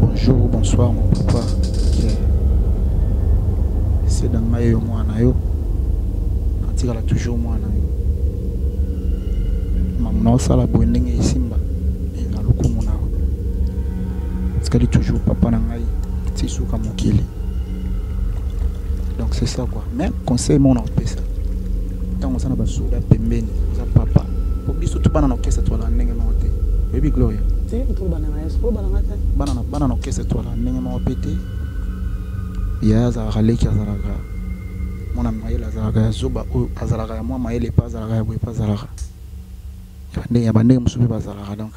bonjour bonsoir mon papa. C'est na ngai yo mwana yo. Natikala toujours mwana yo. Mamu naosala boye ndenge esimba na lokumu na natikali toujours papa na ngai ti suka mokili donc c'est ça quoi. Mais conseil moko na kopesa ntango oza na basoda pembeni oza papa po biso to bana na okesa twala ndenge moko te oyebi gloria te azalaka leki azalaka mwana mayele azalaka donc.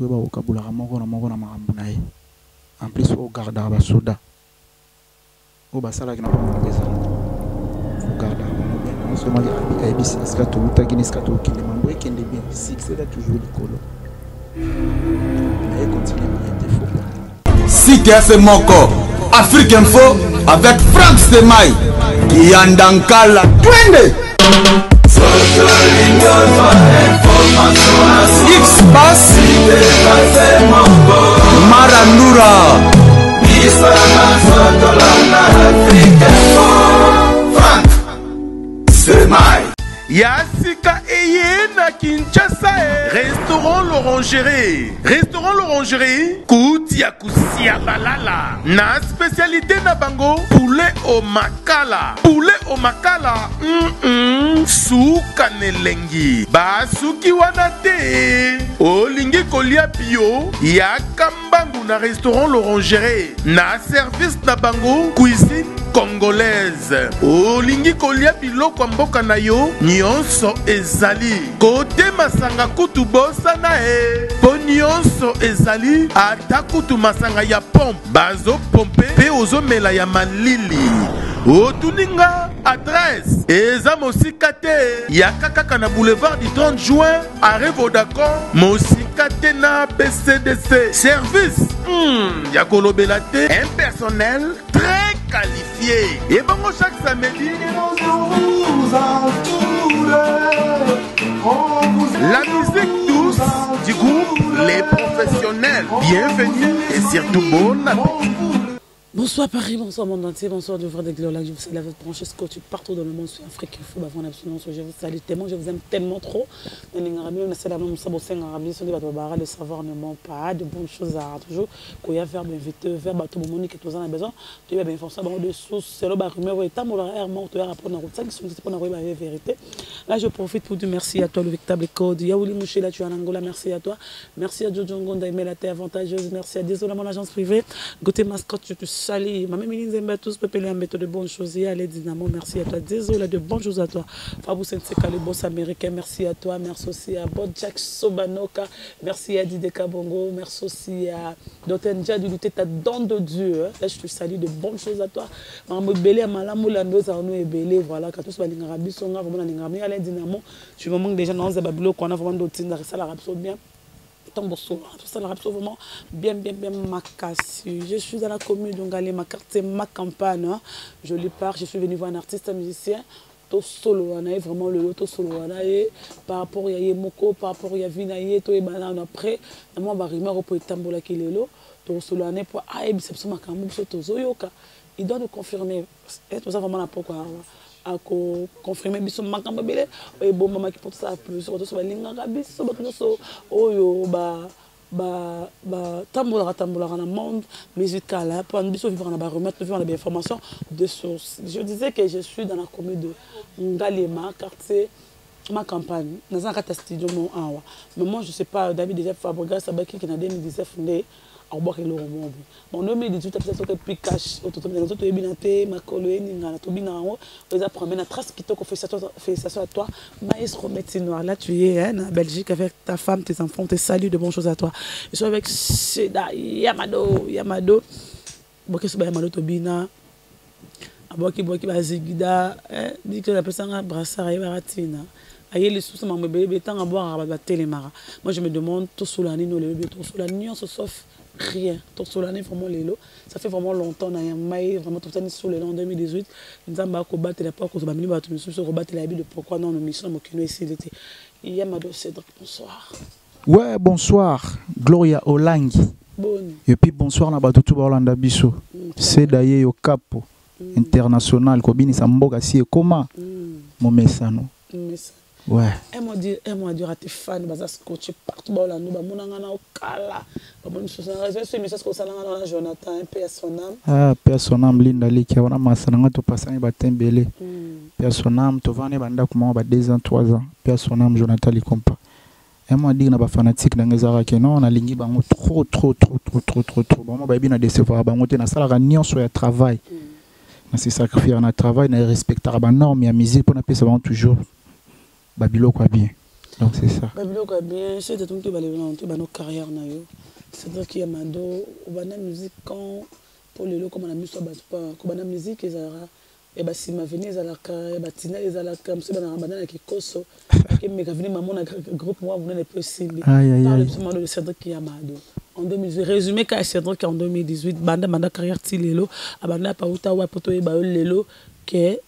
Ye en toujours CTS Moko, Afrique Info, avec Franck Semai, Yandankala Twende. X-Pass, Marandura. Frank Semai. Ya sika eye na kinshasa e. Restaurant l'orangerie restaurant l'orangerie kuti ya kosia balala. Na spécialité na bango poulet au makala. Poulet au makala mm -mm. suka na elengi basuki wana te. Olingi kolia bio yaka mbangu na restaurant l'orangerie na service na bango cuisine congolaise. Olingi kolia biloko ya mboka nyonso ezali. Kote masanga kutu bosana e mpo nyonso ezali ata kutu masanga ya pompe. Bazopompe mpe ozomela ya malili. Otuninga adrese eza mosika te. Yaka kaka boulevard du 30 juin arrêt vodacom mosika te na bcdc service. Hmm, ya kolobela te. Un personnel très qualifié. Ebongo chaque samedi. La musique douce du groupe les professionnels. Bienvenue et surtout bon appétit Bonsoir Paris, bonsoir monde entier, bonsoir de voir des glorieux Je vous salue la votre branche scotch partout dans le monde sur Afrique. Il faut avoir une absolument je vous salue tellement, je vous aime tellement trop. Le savoir ne ment pas, de bonnes choses à toujours. Quand il y a verbe invité, verbe à tout moment que tu as besoin, tu as bien information de sources, c'est le rumeur et tant mon air mort, tu as rapport dans route, qui sont pas dans la vérité. Là, je profite pour dire merci à toi, le véritable code. Yaouli Mouché, là, tu es en Angola, merci à toi. Merci à Jojo Ngonda, aimer la terre avantageuse. Merci à Désolé, mon agence privée. Goûter mascotte, je te salue. Maman Milinzemba, tous, peuple, un de bonnes choses. Allez, Dynamo, merci à toi. Désolé, de bonnes choses à toi. Fabou Senseka, le boss américain, merci à toi. Merci aussi à Bodjak Sobanoka. Merci à Dide Kabongo. Merci aussi à Dotenja du lutter ta don de Dieu. Là, je te salue de bonnes choses à toi. Maman Belé, Malamou, Lando, Zarno et Belé. Voilà, quand tous les Ngarabi sont là, vraiment, les Ngarabi, Allez, Dynamo. Je me manque déjà dans les Babylon qu'on a vraiment d'autres ça la bien. Ça la rapso vraiment bien, bien, bien macassu. Je suis dans la commune d'Ongale, ma carte, c'est ma campagne. hein. Je lui pars, je suis venu voir un artiste, un musicien. to solo wana ye vraiment lelo to solo wana ye par rapport ya moko par rapport ya vi na ye toyeba nano après na mwa barumeur mpo etambolaki lelo tosolo wana ye mpo ayebisa biso makambo biso tozoyoka il doit nous confirmer toza vraiment na poko awa akoconfirme biso makambo ebele. Ebombamaki mpo tosala plus toso balingaka biso bato nyonso oyo ba ba- batambolaka tambolaka na monde. Musical mpo biso vivaka na baremete vivaka na bainformation de source. Je disais que je suis dans la commune de ngalema quartier ma campagne naza na kati ya studio mo awa. Mais moi je sais pas david déjà fabregas abakiki na 2019 nde akobwaka eloko moko bon 2018 apesa soki epi cash oyo totobina so toyebi na te makolo eningana tobina yango oyo eza premier na trace kitoko félicitation à toi maestro médecine noire là tu es hein, belgique avec ta femme tes enfants te salue de bonnes choses à toi. Je suis avec Sheda Yamado Yamado. Boke so ba Yamado tobina abwaki bwaki bazigida dikto napesanga brassard ayebaka ntina aye lisusu batelemaka moi je me demande tosola tosola nyonso sauf rien. Tosola nini vraiment lelo ça fait vraiment longtemps na yamai vraiment tosani so lelo en 2018 nzambe akobatela mpo akozwa bamini bato misusu kobatela yebi de pourquoi non mission na mokino esili te yamado cédric bonsoir. Ouais, bonsoir. Gloria Olangi. boni et puis bonsoir na bato tu baolanda biso Mm, seda ye yo capo Mm, international kobinisa mboka si ekoma momesano mais ça- ouais un mois dire un mois dire ate fan baza scotché partout baolanda bamonanga na okala bamoni so émission siko osalanga na wana jonathan mpe ya son âme. Ah mpe son âme linda leki wana masa na ngai topasani batembele Mm, mpe son âme tovandi bandako moko ba 2 ans 3 ans. Mpe son âme jonathan likompa emo adiki na bafanatique na ngai ezalaka ke non nalingi bango trop trop trop trop trop trop trop. Bango bayebi na décevoir bango te nasalaka nyonso ya travail. Mm. nasi sacrifiaka na travail na respectaka banorme ya musique mpo napesa bango toujours babiloko ya bien. Donc c'est ça. Babiloko ya bien. So ete tongi balelo na to bano carrière na yo. C'est-à-dire ki ya mado obanda musique quand mpo lelo koma na miso ya bato pa kobanda musique ezalaka ya basima veni ezalaka ya batina ezalaka mosu banda na kikoso akemeka veni mamona groupe mwa monene mpe osimbi parle biso mano de cédric yamado en 2018 résumé ka ya cédric en 2018 banda banda carrière ti lelo. Abanda pauta wa po toyeba yo lelo ke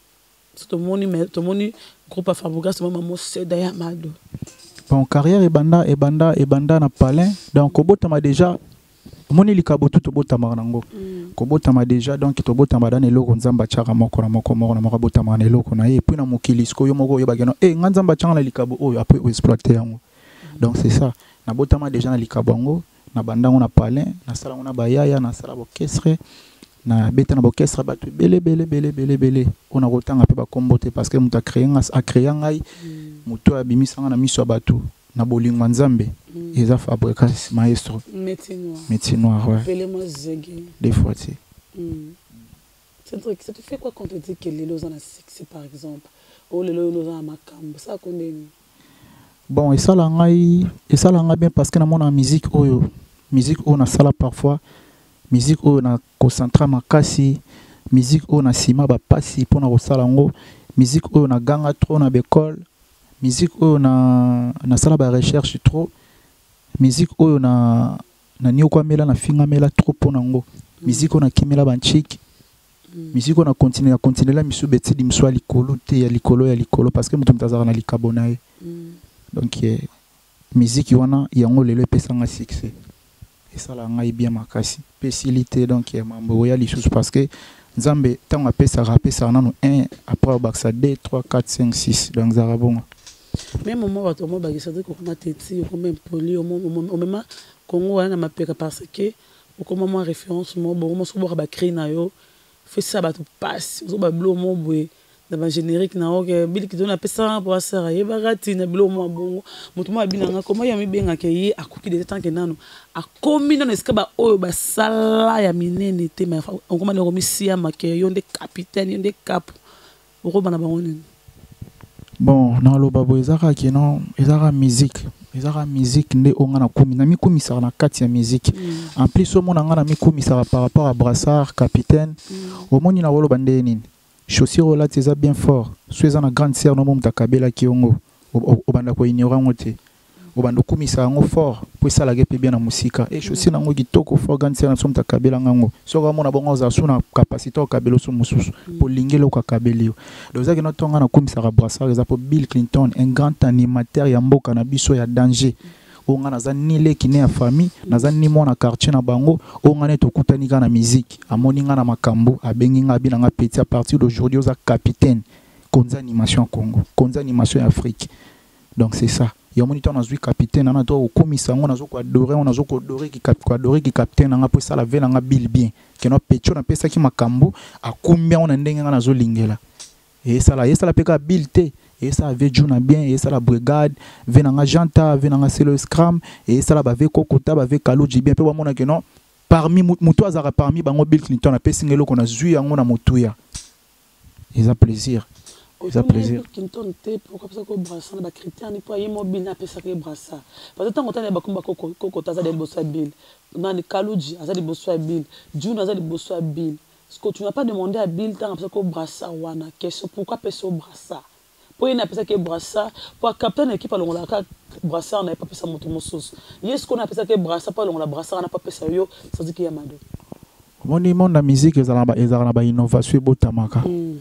tomoni groupe afabugas tomoni mamo seda yamado bon carrière ebanda ebanda ebanda na palin. Donc kobotama déjà omoni likabo tu tobotamaka nango kobotama déjà donc tobotama da na eloko nzambe atiaka moko na moko moko na moko abotamaka na eloko na ye epui na mokili sikoyo moko oyebaki no e nga nzambe atianga na likabo oyo apres oexploite yango. Donc c'est ça. Nabotama déjà na likabo yango. Na bandango na palin. Nasala yango na bayaya nasala bokestre nabeta na bokestre bato ebele ebele ebele ebele ebele oyo nakotanga mpe bakombo te parce que moto acréa ngai. Moto oyo abimisanga na miso ya bato na bolingo ya nzambe eza fabricas maestro. Métier noir. Des fois. Mm. Ça te fait quoi quand on te dit que Lelo en a succès par exemple? Oh Lelo makambo. Ça connaît bon esala ngai esala ngai bien parce que namona musique oyo. Musique oyo nasala parfois musique oyo na concentra makasi musique oyo na nsima bapasi mpona kosala yango musique oyo naganga trop na bekole musique oyo na nasala barecherche trop musique oyo na naniokwamela nafingamela trop mpona yango. Musique oyo nakimela banchiki musique oyo na continue na continuela misu betidi misu ya likolo te ya likolo ya likolo parce que moto moto azalaka na likabo na ye. Donc eh, miziki wana yango lelo epesanga succès esala ngai bien makasi mpe esili te donc mambo oya lisusu parce que nzambe ntango apesaka apesaka nano 1 après obakisa 2 3 4 5 6 donc ezalaka bongo même moment bato omobaki Cédric okoma teti okoma impoli omema kongo wana na mapeka parce que okoma référence mo na yo fesisa bato pasi ozoba bilo mo boye na bagénérique na yo ke biliki to napesaka mpo asara yebaka ti na biloko mwa bongo. Moto mo abinanga koma yo mibengaka ye akoki deja tanke nano akomi nano esika baoyo basala ya minene te ma okoma nde okomisiama ke yo nde capitaine yo nde capo. Okobana bango nini? Bon naloba boye eza kaka keno eza kaka musique eza kaka musique nde oyo nga nakumi namikumisaka na kati ya musique. En plus omona nga namikumisaka par rapport à brassard capitaine. Omoni na koloba nde nini chaussure olati eza bien fort. So eza na grande sere nomo moto akabelaki yango obanda koignore yango te obanda okumisa yango fort. Mpo esalaka mpe bien na mosika e chaussure nango kitoko fort grande sere na so moto akabelanga yango soki omona bongo ozala so na kapasité okabela oso mosusu mpo olingi eloko akabeli yo donc ezaki no ntonga nakumisaka brassard eza mpo bill clinton un grand animateur ya mboka na biso ya danger oyo nga naza ni leki ne ya famille naza ni mwana quartier na bango oyo nga ne tokutani kaka na musique. Amoni nga na makambo abengi nga abi na nga petit. À partir d'aujourd'hui oza capitaine. Konza animation ya congo konza animation ya afrique. Donc c'est ça. Yamoni ntango nazwi capitaine ana to okomisa yango nazo koadore yango nazo koadore ki cap- koadore ki capitaine nanga mpo esala ve nanga bile bien. Keno petio napesaki makambo akumbi yango na ndenge nga nazolingela esala esala mpe kaka bile te esala ve ju na bien esala brigade. Ve nanga janta ve nanga selo scram esala bave kokota bave kaluji bien. Mpe bamonake no parmi azalaka parmi bango bill clinton apesinga eloko nazwi yango na motuya eza plaisir. Eza plaisir. Kinton te pourquoi? Apesaka na bacritère ni mpo aye mobile na apesaka ye brasa parce que ntango otani bakomba kokota aza liboso ya bile nani kaluji aza liboso ya june aza liboso ya bile que tu n'as pas demandé à Bill ntango apesaka obrasa wana question pourquoi obrasa mpo ye na apesaki ye brasa mpo capitaine équipe alongolaka brasar na ye mpo apesa moto mosusu ye sikoyo na apesaki ye brasa mpo alongola brasar wana mpo apesa yo saziki ya mado omoni monde ya musique ezalaka na ba- ezalaka na bainnovation ebotamaka Mm.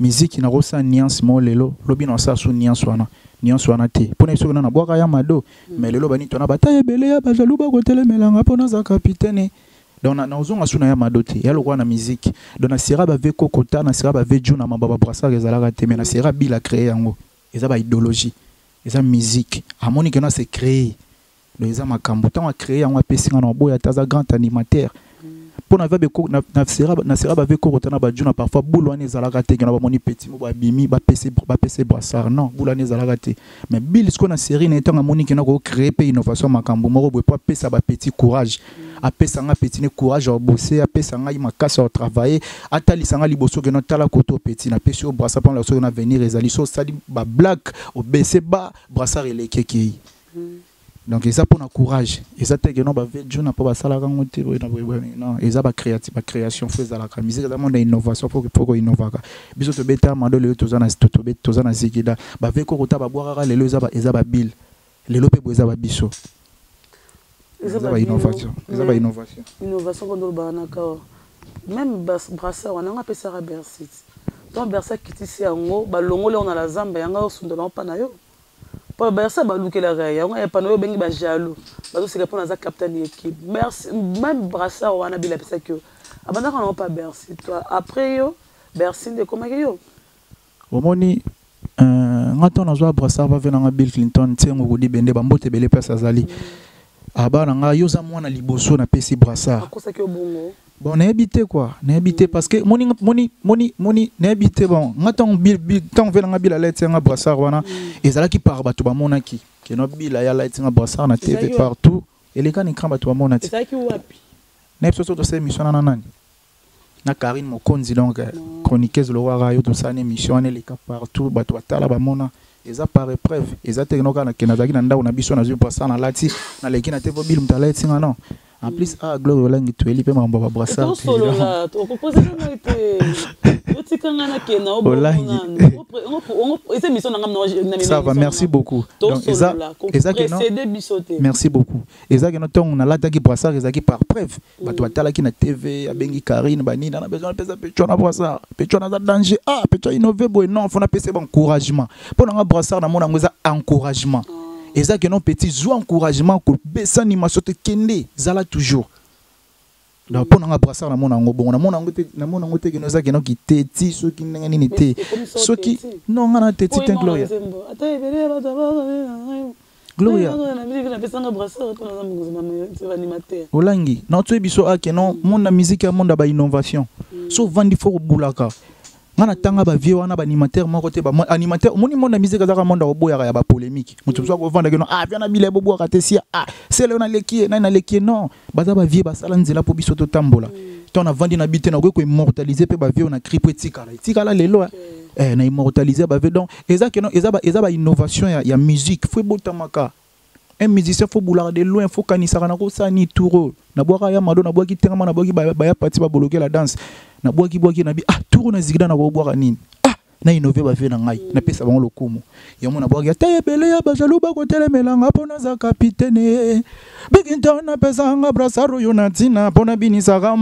miziki nakosala nuance mo lelo. Lobi na osala so nuance wana. Nuance wana te mpo na biso kena nabwaka ya mado mais lelo bani tona bata ebele ya bajalu bakotelemelanga mpo naza kapitaine donc na- nazonga so na ya mado te ya lokola na miziki donc nasera bave kokota nasera bave ju na maba babrassard ezalaka te mais nasera bila créé yango. Eza baidéologie eza musique. Amoni kena se créé donc eza makambo. Ntango acréé yango apesinga na maboya ata aza grand animateur mpo na na- nasera bave kokota na bajuna parfois bule wana ezalaka te kena bamoni petit mo babimi bapese brassard. Non bule wana ezalaka te. Mais bile sikoyo na série na ntango amoni kena kocréé mpe innovation makambo moko boye mpo apesa bapetit courage. Apesa nga petit ne courage ya kobose apesa ngai makasi ya kotravaille atalisa nga liboso kena tala koto petit napesi yo brassard mpona soki na avenir ezali so osali bablake obese ba brassard eleki ekei donc eza mpona courage. Eza te keno bave juna mpo basalaka yango te non eza bacréati bacréation fo ezalaka musique. Eza monde ya innovation fo koinnovaka biso tobeta mado lelo toza na zikida bave kokota babwakaka lelo eza ba- eza babile lelo mpe boye eza babiso eza bainnovation eza bainnovation innovation. Kondo olobaka na kawa même brasseur wana yango apesaka bersit donc bersit akitisi yango balongoli yango na la zamba yango osundela yango mpa na yo mpo bersit balukelaka yango epa na oyo obengi bajalo bazoseka mpo naza capitaine ya équipe Bercy- même brasseur wana bili apesaki yo abandaka nango mpa bersi toi après yo bersi nde ekomaki yo. Omoni euh, nga ntango nazwa brassard bave nanga bill clinton ntiengo kodi bende bambote ebele place azali aba na nga yo oza mwana liboso napesi brassard. Akosaki yo bongo bon te quoi. Nayebi te parce que moni moni moni moni nayebi te bon. Nga ntango ntango ve nanga bila lati yanga brassard wana ezalaki par bato bamonaki keno bila ya lati nga brassard na tv partout. Eleka na écran bato bamona ti ezalaki wapi? Nayebi so so tosala émission wana na nani na karine mokonzi donc euh, chroniqueuse lokaka yo tosala na émission wana eleka partout bato batala bamona eza par épreuve eza te keno kaka nakende nazalaki na ndako na biso nazwi brassard nalati naleki na te po bile moto alayetinga non en plus a gloire olangi toyeli mpe makambo ya merci beaucoup. Merci beaucoup. Eza keno ntongo nalataki brassard ezalaki par preuve. Bato batalaki na tv abengi karine banini ana besoin apesa pecho na brassard naza danger. Ah pecho innove boye non fo napesa ba encouragement. Mpo nanga brassard namona yango eza encouragement eza keno petit zwa encouragement kobesa animation te kende zala toujours. Mpo nanga brassard namona yango bongo namona yango te keno eza keno kiteti soki ndenge nini te so soki non nga na teti te gloria. gloria. Olangi. Na toyebi biso ake non monde na miziki ya monde ya bainnovation so ovandi fo kobulaka nga na tanga bavie wana baanimateur moko te ba- animateur omoni monde na miziki azaka monde akoboyaka ya bapolémike moto mosu akovandaki no ah via na bila ebobwaka te sia ah sele naleki ye nani naleki ye non. Baza bavie basala nzela mpo biso totambola ntango navandi na bi te nakoki koimmortalize mpe bavie na cri po etikala etikala lelo eh, na immortalize bavie donc eza keno eza ba- eza bainnovation ya musique. Fo ebotamaka un musicien bulaka de loin fo kanisaka na kosala ni tour nabwaka ya mado nabwaki tengama nabwaki baya pati babolokela danse nabwaki bwaki na bi ah tour na zigida na kobwaka nini ah na innove bavie na ngai napesa bango lokumu yango nabwaki ata ebele ya bajalu bakotelemelanga mpo naza kapitene bikinto napesanga brasar oyo na ntina mpo nabinisaka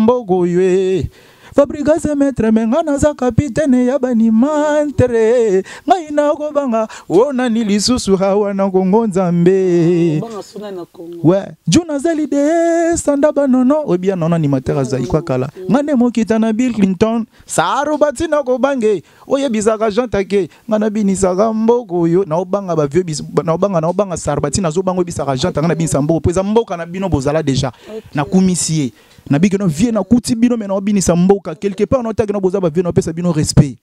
e fabrikase maître me nga naza kapitene ya banimantere. Ngai nakobanga o nani lisusu awa na kongo nzambe. We ju nazali de sanda banono oyebia nono animateur azali kwa kala. Nga nde mokita na bill clinton saro batina kobange oyebisaka jean take nga nabinisaka mboka oyo naobanga bavie naobanga naobanga saro batina azobanga oyebisaka jean take nga nabinisa mboka po eza mboka na bino bozala deja. Nakumisi ye nabiki no vie nakuti bino me naobinisa mboka. Quelque part naotaki no boza bavie naopesa bino respect.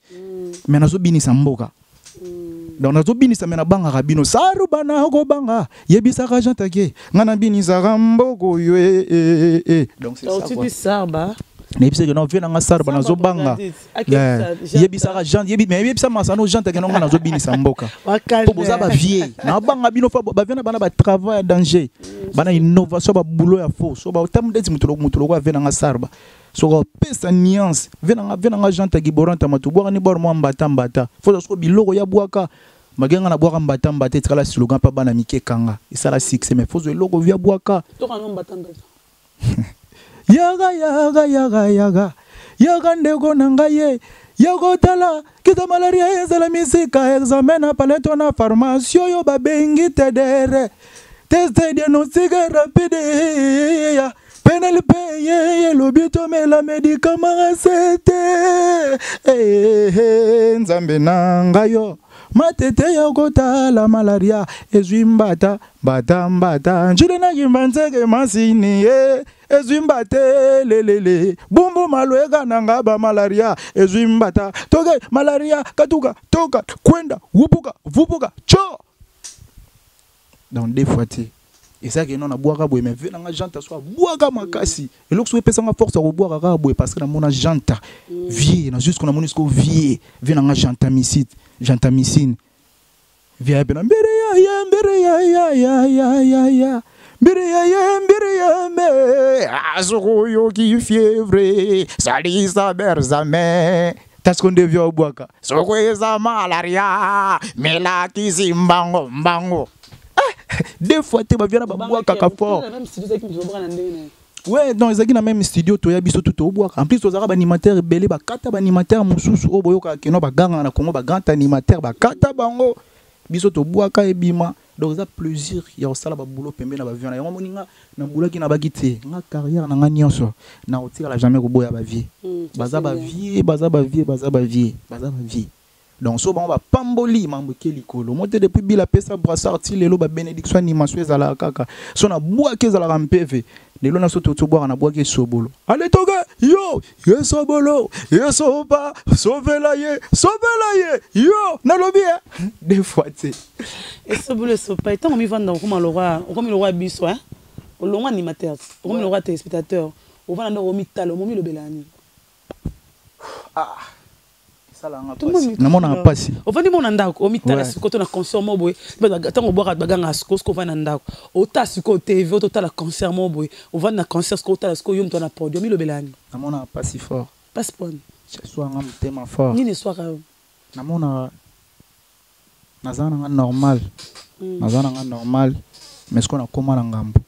Me nazobinisa mboka. Donc nazobinisa me nabangaka bino. Saru bana kobanga yebisaka jean take nga nabinisaka mboka oyo eh, eh. donc sarba nayebisaki no vie nanga saru bana nazobanga Yeah. yebisaka yebisa masano jean take nonga nazobinisa mboka. Mpo boza bavie nabanga bino fa bavie na bana batravail ya danger. Bana innovation babulo ya faux. So batambu ndeti moto loko ave nanga sarba soka opesa nuance ve nanga jean tagi borantama tobwaka boro mwa mbata mbata. Fo soko biloko ya bwaka. Magenga na bwaka mbata mbata etikala slogan mpa bana mike ekanga esala succès mais fozwa eloko via bwaka yaga yaga yaga yaga. Yaga ndeko na ngai ye. Ya kotala kita malaria ezala misika. Examen na paleto na pharmacie oyo babengi tedere teste diagnostique rapide ya penelpe ye elobi tomela medikama sete nzambe na ngai yo. Matete ya kotala malaria. Ezwi mbata mbata mbata. Njule nakimba nzeke masini ye ezwi lelele. Bumbu malweka malaria. Ezwi mbata toke malaria katuka toka kwenda wupuka vupuka cho. Donc des fois te ezalaki eno nabwaka boye mais ve nanga jante so abwaka makasi eloko so epesanga force ya kobwaka kaka boye parce que namona jante vie na jusque namoni siko vie vie nanga jantamicide vie ya pena mbere ya ya ya ya ya mbere ya ya mbere ya me asokoyoki fievre salisa berzame tasiko nde vie obwaka soko eza malaria melakisi mbango mbango deux fois te bavia na babwakaka fort ouais donc ezalaki na même studio toya biso tu tobwaka en plus tozalaka baanimateur ebele bakata baanimateur mosusu oyo boyokaka keno bagangaka na kongo bagrand animateur bakata bango biso tobwaka ebima. Donc eza plaisir ya kosala babulo pembe na bavie na yango moni nga nabulaki na baki te nga carrière na nga nyonso na kotikala jamais koboya bavie baza bavie baza bavie baza bavie baza bavie donc so bango bapamboli mambo eke likolo. Mo te depuis bila apesa brassard ti lelo babénédiction animation ezalaka kaka. So nabwaki ezalaka mpeve lelo na so totobwaka nabwaki esobolo ale toke yo esobolo esoba sovela ye sovela ye yo nalobi e des fois te esobolo esopa ntango mivanda okoma lokwa okomi lokwa ya biso e olongwa animateur okomi lokwa téléspectateur. Ovanda ndoko omitala omomi lobela nini namonaka mpasi ovandi mona ndako omitala Ouais. sikoyo to na concert mo boye ntango obwaka baganga sikoyo sikoyo ovandi na ndako. Otala sikoyo tv ototala concert mo boye ovandi na concert sikoyo otala sikoyo yo moto mpasi fort. Swanga motema fort. Nini eswaka yo? Namonaka naza nanga normal. Naza nanga normal. Mais sikoyo nakóma na ngambo.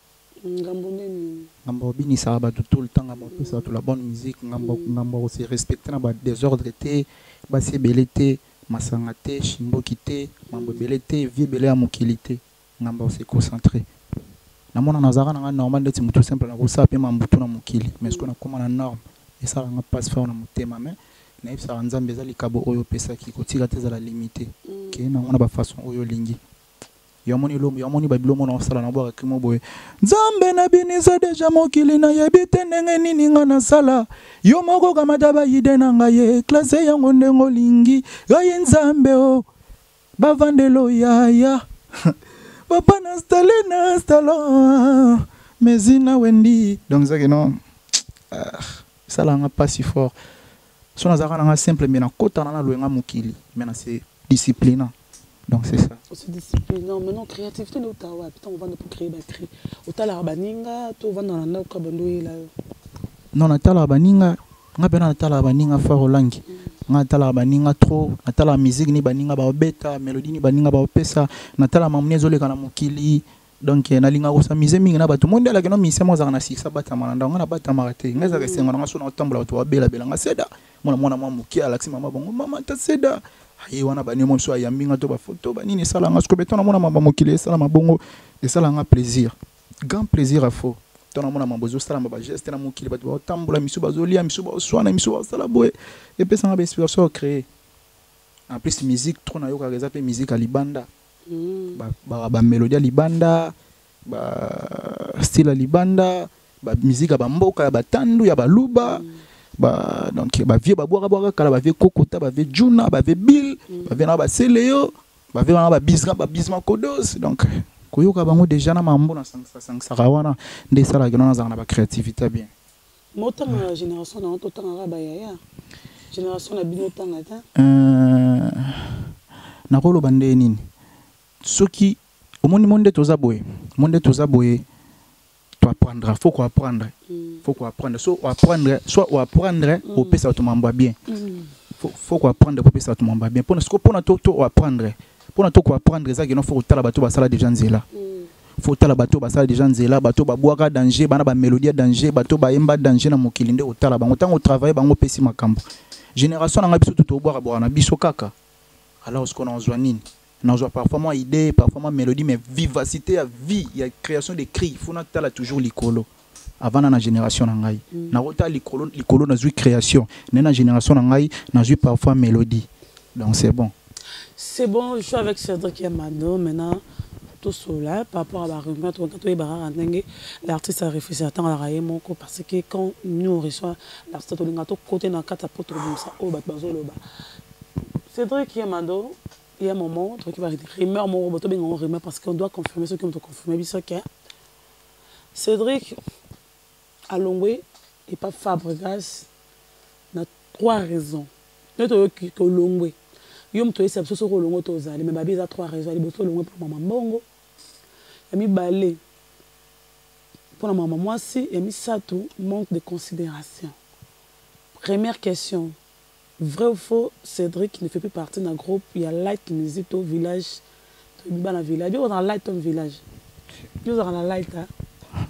Ngambo nini? Ngambo obinisaka bato tout le temps ngambo la bonne musique ngambo ngambo kose respecte na badésordre te basi ebele te masanga te shimboki te mambo ebele te vie ebele ya mokili te. Ngambo ose concentré namona nazalaka nanga normal ndeti motu simple nakosala mpe mambutu na mokili mais sikoyo nakóma na norme. Esalanga mpasi fort na motema mais nayebisaka nzambe eza likabo oyo opesaki kotika te ezala limité kee nango na bafaçon oyo olingi yomoni lomo yomoni babilomo na osala na bwaka kimo boye. Nzambe nabinisa deja mokili nayebi te ndenge nini nga nasala yo moko kamata bayide na ngai ye klase yango ndenge olingi ngai nzambe o bavandelo yaya papa na stali na stalo. Mezina wendi. Donc zaki no esalanga mpasi fort. So nazalaka nanga simple me nakotana na loyenga mokili. Me na se disciplinant donc c'est ça. Aussi discipline non maintenant créativité nde ota wapi ntango ovanda mpo créer bacré otalaka baninga to ovanda na ndako bando oyela yo non natalaka baninga nga mpe natalaka baninga fort olangi nga natalaka baninga trop. Natalaka musique ni baninga baobeta mélodie ni baninga baopesa natalaka mamoni ezoleka na mokili. Donc eh, nalingaka kosamize mingi na bato. Mondi alaki no misemo ozalaka na sisa batama na ndako nga nabatamaka te nga ezalaka esengo nanga so na otambola bato babelabelanga seda. Mwana mwana mwa moke alakisi mama bango mama ta seda aye wana bani mo biso ayambinga to bafoto banini esalanga siko beto namona mamba mokili esalama bongo esalanga plaisir. Grand plaisir afo to namona mambo ezosalama bageste na mokili bato baotambola misu bazolia misu baoswana misu basala boye. Epesanga bainspiration ocréer en plus musique tro nayokaka eza mpe musique ya libanda. Bamélodie ya libanda bastyle ya libanda bamusike ya bamboka ya batandu ya baluba ba donc bavie babwaka bwaka kala bavie kokota bavie juna bavie bill bavie na baseleyo bavie wana babisma babisma kodos. Donc koyoka bango déjà na mambo nasangisasangisaka wana. Nde esalaka no nazala na bacréativité bien. Motanga génération na to otangaka bayaya génération na bino otanga te Euh, nakoloba nde nini? Soki omoni mo nde toza boye mo nde toza boye toapprendre faut koapprendre faut koapprendre so oapprendre soit oapprendre opesa bato mambo ya bien. Faut- faut koapprendre po opesa bato mambo ya bien. Mpona siko mpona to to oapprendre mpona to koapprendre eza keno faut kotala bato basala déjà nzela. Faut tala bato basala déjà nzela. Bato babwaka danger bana bamélodie ya danger. Bato bayemba danger na mokili nde otala bango ntango otravaille bango opesi makambo génération na biso tu tobwaka na biso kaka alors ce qu'on nazwa nini nazwa parfois idée parfois mélodie mais vivacité ya vie. Ya création de cri fo natala toujours likolo avant na génération na ngai nakotala likolo likolo nazwi création. Nde na génération na ngai nazwi parfois mélodie. Donc c'est bon. C'est bon, je suis avec Cédric Yamano. Maintenant, tout cela, par rapport à la rumeur, tout monde l'artiste a réfléchi à temps à la moko parce que quand nous on reçoit l'artiste, on a tout côté dans quatre portes comme ça, oh, bah, bazo, lo, bah. Cédric Yamano, il y a un moment, truc va. Rumeur, mon robot, bien on rumeur parce qu'on doit confirmer ce qu'on doit confirmer, bien sûr que Cédric Alongwe et pas Fabregas, na trois raisons. Nous avons que Longwe. yo moto oyesa biso soki olongo tozali me babi eza trois raison ya liboso olongo mpo mama mbongo ya mibale mpona mama mwasi ya misato manque de considération première question vrai ou faux cédric ne fait plus partie d'un groupe. Ya light music to village toyebi bana village. Yo ozala light to village. Yo ozala na light a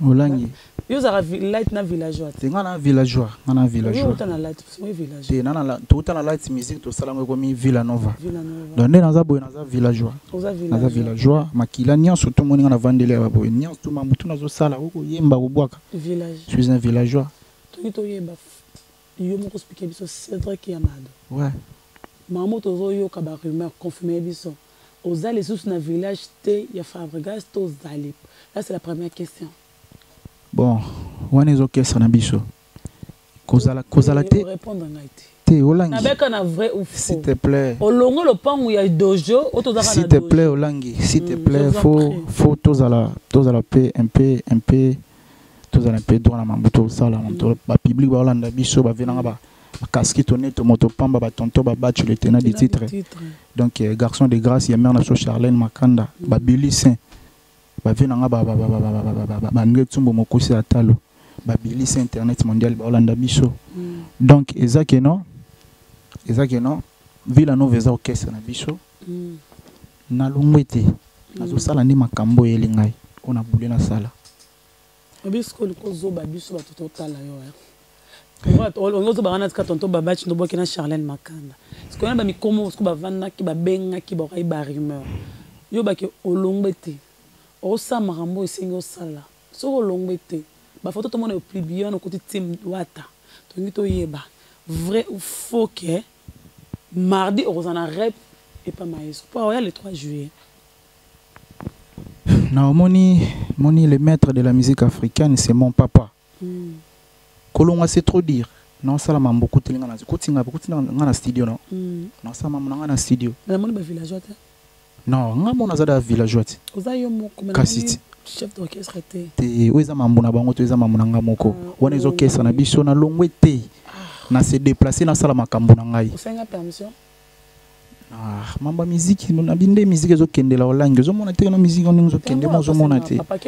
olangi. Yo ozala vi- light na villageois te ngai na villageois. villageois ota na light la- touta na light ekomi villa nova villanova. Donc naza boye naza villageois. Oza naza village. villageois. Makila nyonso tomoni nga na vandeli ya boye nyonso to mamutu nazosala okoyemba kobwaka village. Je suis un villageois. Toyeba yo moko osplike biso cédric yamado mamo tozoyoka barumeur confirme biso oza lisusu na village te ya fabregas to ozali là c'est la première question. Bon wana ezokesa na biso kozala kozala te te olangi nabeka na vrai ou s'il te plaît. Olongo ya dojo oyo tozaka s'il te plaît olangi s'il te Mm, plaît faut faut tozala tozala mpe un peu un peu tozala mpe droit na mambo tosala baolanda biso bavenanga ba bakaski toneto moto pamba batonto babatch le tenant du titre donc euh, garçon de grâce ya mare na so charlene makanda babili saint. Bavenanga bandre ya talo. Saint internet mondial baolanda biso. Mm, donc eza keno eza keno villa nova eza okese na biso. Mm, nalongwe te nazosala nde makambo oyeli ngai oyo na bule nasala oyebi sikoyo liko ozoba biso bato totala yo olingi ozobanga na tika tonto babaci ndoboki na charlene makanda. Sikoyo na bamikomo siko bavandaki babengaki bakai barumeur yo bake olongwe te osala makambo esengi osala soki olongwe te bafoto tomona epublie wana okoti tim wata. Tolingi toyeba vrai ou faux ke mardi okozala na rep epa maeso mpo oya le 3 juillet naomoni moni le maître de la musique africaine c'est mon papa. Mm, kolongwa c'est trop dire. Naosala mambo okuteli nga na kutinga kutinga nga na studio no mm. naosala mambo na nga na studio. Namoni bavillageois te non nga mona aza da villageois te oza yo moko Kasi ti. chef d'orchestre te te oyo eza mambo na bango to eza mambo na nga moko Ah, wana ezokesa na biso nalongwe te na se déplace nasala makambo na ngai Ah, mambo ya miziki nabi nde miziki ezokendela olangi ozomona te na miziki ndenge ezokende mo ozomona te. papa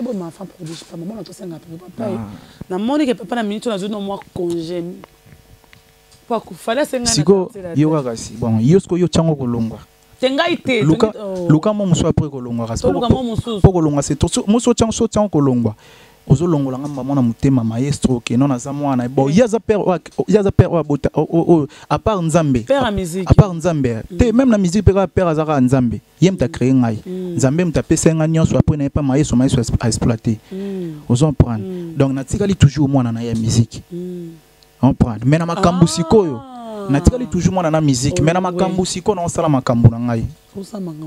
Ah. namoni ke papa na minute oyo azwi no mwa congé po akufali asenga siko yo kaka si bon yo siko yo ntiango kolongwa. Te ngai te luka oh. mo mosusu apres mpo kolongwa se so kolongwa ozolongola nga mbamona motema maestro okeno naza mwana. Bon ye aza père oyo apart nzambe apart nzambe. Te même na musique mpe kaka père aza kaka nzambe. Ye moto acrée ngai. Mm. nzambe moto apesa nga nyonso apres na ye mpa mayeso mayeso aexploité Mm, ozomprendre Mm. donc natikali toujours mwana na ye ya musique. Comprendre mais na makambo sikoyo. Ah. Natikali toujours mwana na musique. Mais na Oh, makambo sikoyo naosala makambo na ngai.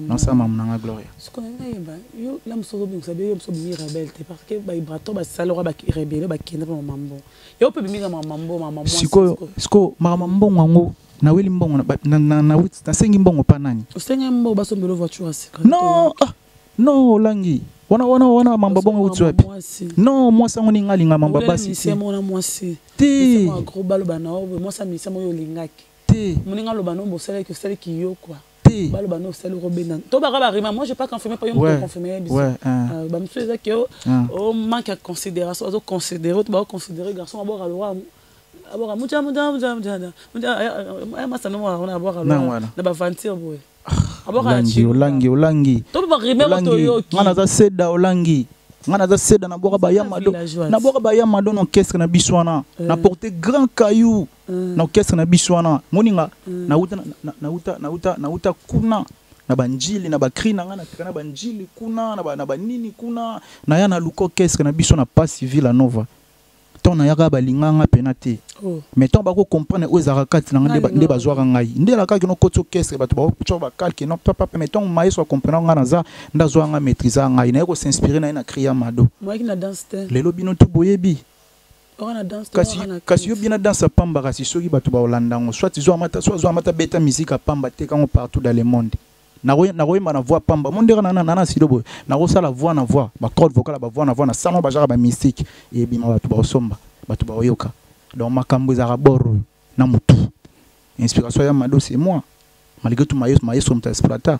Naosala makambo. Na ngai gloria. Sikoyo ngai yeba yo la mosusu ozobimisa be yo mosusu obimi rebele te parce que bavibrateur basala oka barebele bakende mpa mamambo yo mpe obimika mamambo mamambo sikoyo makambo mbongo yango naweli mbongo na- ba- na- na- na- nasengi mbongo mpa nani? Osenge mbo basombela voiture ya sika non ah, non olangi wana wana wana mambo bongo euti wapi non mwasi yango ninga alinga mambo basi te te moninga aloba no bosalaki osalaki yo kua te baloba no osali kobenda to baka barima moi je pas confirmé pa yo moto confirmé ye biso hein, Ah, bamosusu ezaki o hein. manque ya considération azoconsidéré to baoconsidéré garçon aboka loka aboka muja muja muja muja muja masano wana aboka Na boye na olangi olangi olangi nga naza seda olangi nga naza seda nabwaka bayamado nabwaka bayamado na orchestre na biso wana. Naporte grand caillou. Na orchestre na biso wana. Moninga nauta na- na- nauta kuna. Na banjili na bakri na nga nateka na banjili kuna na banini kuna. Naya naluka orchestre na biso na pasi villa nova ntongo nayaka balinganga mpena te Oh. mais ntongo bakocomprendre oyo ezalaka kati na nga nde bazwaka ngai. Nde alakaki nokoti orchestre bato bacoka bakalke no papapa mais ntongo mayeso akomprendre nga naza nde azwaka nga maîtrise ya ngai. Naye kosinspire na ye na cri ya mado lelo bino to boyebi kasi yo bina danse ya pamba kasi soki bato baolanda yango soit zwa mata soit zwa mata beta musique ya pamba te kango partout dans le monde nakoyemba na voix pamba. Mo ndenge nana nana silo boye nakosala voix na voix. Bacorde vocale bavoix na voix na sango bajaka bamystique ebima bato baosomba bato baoyoka donc makambo ezalaka bor na motu inspiration ya mado c'est moi. Malgré tout mayeso moto exploita.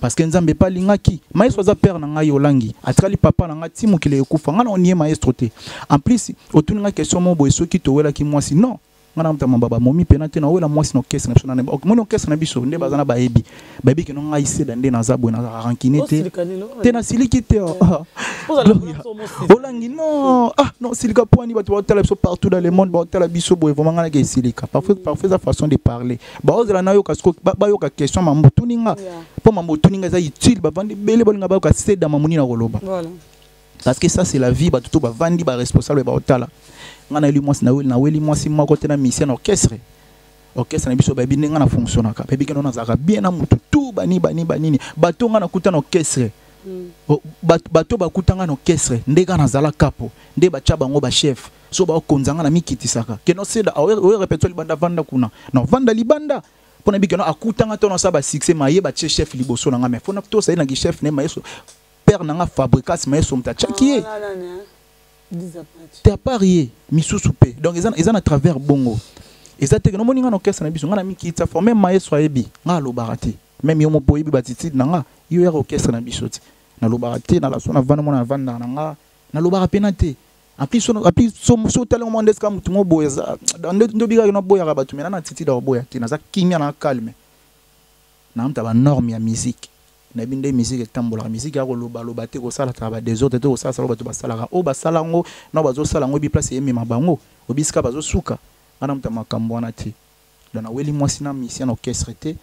Parce que nzambe epa alingaki maestro aza père na ngai olangi. Atikali papa na ngai ti mokili ekufa. Ngai na onie maestro te en plus otuni ngai question mo boye soki towelaki mwasi. Non na mtama mpena te nawela mwasi na orchestre na biso nane moni orchestre na biso nde baza na bayebi bayebi keno ngai seda nde naza boye nazala rankine te. Osilikanilo te nasiliki te oh. Olangi non ah non silika pwani bato baotala biso partout dans le monde baotala biso boye vraiment ngai naka esilika parfois parfois eza façon de parler. Baozela nayoka siko ba- bayoka question mambo otuni nga mpo mambo otuni nga eza utile bavandi ebele balinga bayoka seda mamoni na koloba. Voilà parce que ça c'est la vie bato to bavandi baresponsable baotala nga nayeli mwasi naweli mwasi moko te na misien na orchestre. Orchestre na biso bayebi ndenge nga na fonctionnaka. Bayebi keno nazalaka bien na motu. Tu bani bani banini bato nga nakuta na orchestre. O- bato- bato bakutanga na orchestre. Nde nga nazala kapo. Nde batya bango bachef so baokonza nga na mikitisaka keno seda oyo repetio libanda vanda kuna. Na ovanda libanda. Mpo na yebi keno akutanga to nasala basuccès maye batie chef liboso na nga. Me fona tosali naki chef ne mayeso père na nga fabricas mayeso moto atyaki ye te apart ye misusu mpe donc eza, eza na travers bongo. Eza te nomoni nga na orchestre na biso nga na mikitisa fo même maestro ayebi nga alobaka te même yo mopo oyebi batitide na nga yo yaka orchestre na biso te nalobaka te nalaso navanda mona navandaka na nga. Nalobaka mpena te. Aplis so otali mwa ndesika motu mo boye eza nde obikaki naboyaka bato mena na titide akoboya te naza kimia na calme naamta banorme ya musique nayebi nde musique etambolaka. Musique ya kolobaloba te kosalataka badesordre te kosalasala bato basalaka. Oyo basala yango na bazosala yango ebi place eyemema bango. Obisika makambo mwasi na misien na orchestre te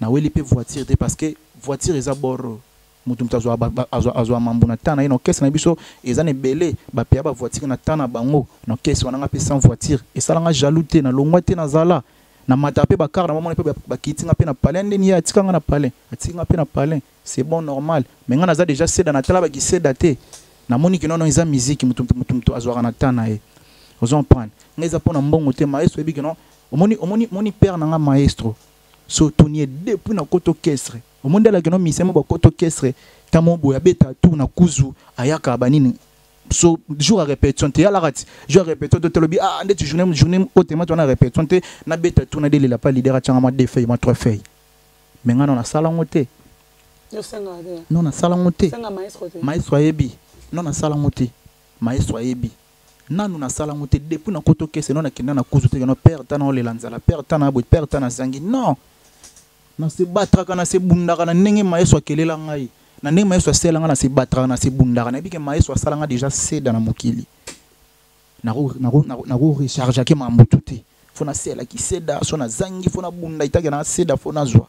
naweli mpe voiture te parce que voiture eza bor motu moto azwa mambo na ntan na ye na orchestre na biso eza na ebele na bango. Na orchestre wana nga mpe sans voiture. Esalanga jaloux te nalongwa te nazala na mata mpe bakar na bamona mpe ba- bakitinga mpe na palin ndeni ye atikanga na palin atikinga mpe na palin c'est bon normal. Mais nga naza déjà seda natala bakiseda te. Namoni ke nono eza musique mutu azwaka na ntan na ye. Ozo comprendre nga eza mpona mbongo te maestro yebi ke no omoni père na nga maestro. So toni ye depuis na kota orchestre alaki no misemo bakota orchestre ntango boye abeta tour na kuzu ayaka banini so jour ya répétition te yalaka ti jour ya répétition te telobi ah ndeti journée journée oyo tema ti wana répétition te nabeta tour nadelela pa lider atyanga mwa deux mwa trois feuille me nga no nasala yango te osengaka te no nasala yango te senga maestro te maestro ayebi no nasala yango te maestro ayebi nanu nasala yango te depuis nakota okese no nakenda na kuzu te keno père ta na olela nzala père ta na boye père ta nazangi non nasebatraka nasebundaka na ndenge maestro akelela ngai na ndenge maestro asala ngai nasebatraka nasebundaka nayebi ke maestro asala ngai deja seda na mokili. Nakorechargeake mambutu te. Fo naselaki seda so nazangi fo nabunda itake na seda fo nazwa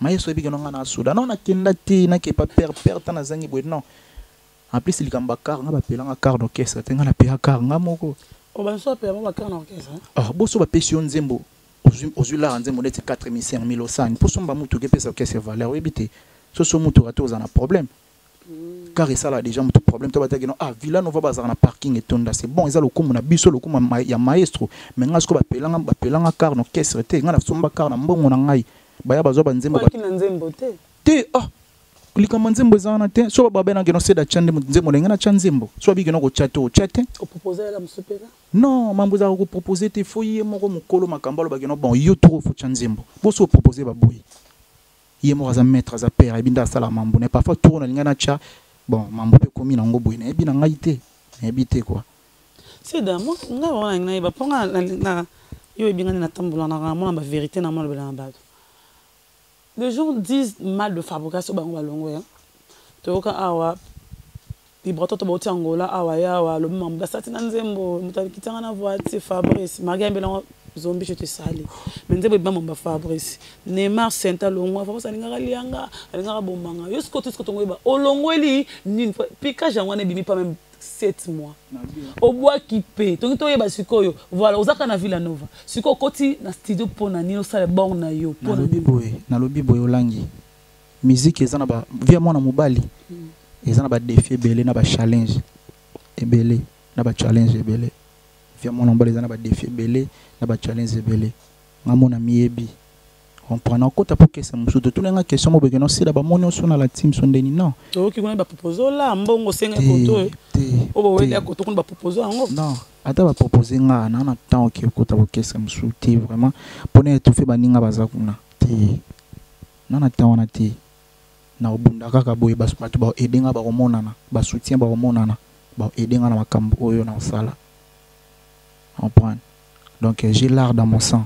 maestro ayebi keno ngai nasoda no nakenda te nakepa père père ta nazangi boye. Non. En plus likambo ya kar nga bapelanga kar d'orchestre te nga napeya kar nga moko. Bakar na orchestre ah, boso bapesi yo nzembo. Ozwi- lara nzembo neti 4 5 000 osani mpo somba mutuka epesa orchestre valeur oyebi te so so mutuka te oza na problème. Car esala déjà moto problème. To bataki no ah villa nova bazala na parking etonda c'est bon eza lokumu na biso lokumu ya ma- ya maestro. Mais nga siko bapelanga bapelanga car na orchestre te nga nasomba car na mbongo na ngai. Baya bazwa banzembo na te? Ah likambo nzembo eza wana te. So babenaki no seda tya nzembo ndenge natya nzembo. So babiki no kotya te otya te. Non mambo ezalaka kopropose te. Fo ye moko mokolo makambo alobaki no bon yo toko fotya nzembo. Boso opropose baboyi ye moko aza maître aza père. Ayebi nde asala mambo. Na parfois toko nalingai natya bon mambo mpe komi nango boye. Nayebi na ngai te. Nayebi te kua sida mo ngai bango nalingi nayeba mpo nga yo oyebi ngani natambolanaka namona bavérité na mona lobela na bato. Les gens disent mal de fabrication bango balongo ya toyoka awa vibrato to bauti angola awa ya awa alobi mambo basati na nzembo moto akitanga na voiture fabrice marge yambelanga zombi je te sali me nzembo ya fabrice. Neymar senta longwa. Fabrice alingaka lianga alingaka bombanga yo sikoyo to sikoyo tongo yeba. Olongweli nini? Pikage yango wana ebimi pa même 7 mois. Obwaki mpe tongi toyeba sikoyo. Voilà ozaka na villa nova sikoyo okoti na studio mpo na nini? Osala bor na yo nalobi boye nalobi boye olangi. Musique eza na ba via mwana mobali. Eza na badefi ebele na bachallenge ebele na bachallenge ebele mwana mobali eza na badefi ebele na bachallenge ebele nga mona miyebi. Comprendre okota mpo kesa mosusu totunanga question mobeke nosila bamoni osonala tim so ndeni non toyoki kuna bapropose olamba ngo osenga Te, koto oyo te, oyo baweli te. ya koto kuna bapropose yango non ata bapropose nga na na temps oke okota kokesa mosusu te vraiment. Mpona etufe baninga baza kuna. Te na na temps wana te na obunda kaka boye bato baede nga bakomonana basoutien bakomonana baede nga na makambo oyo na osala comprendre donc euh, j'ai l'art dans mon sang.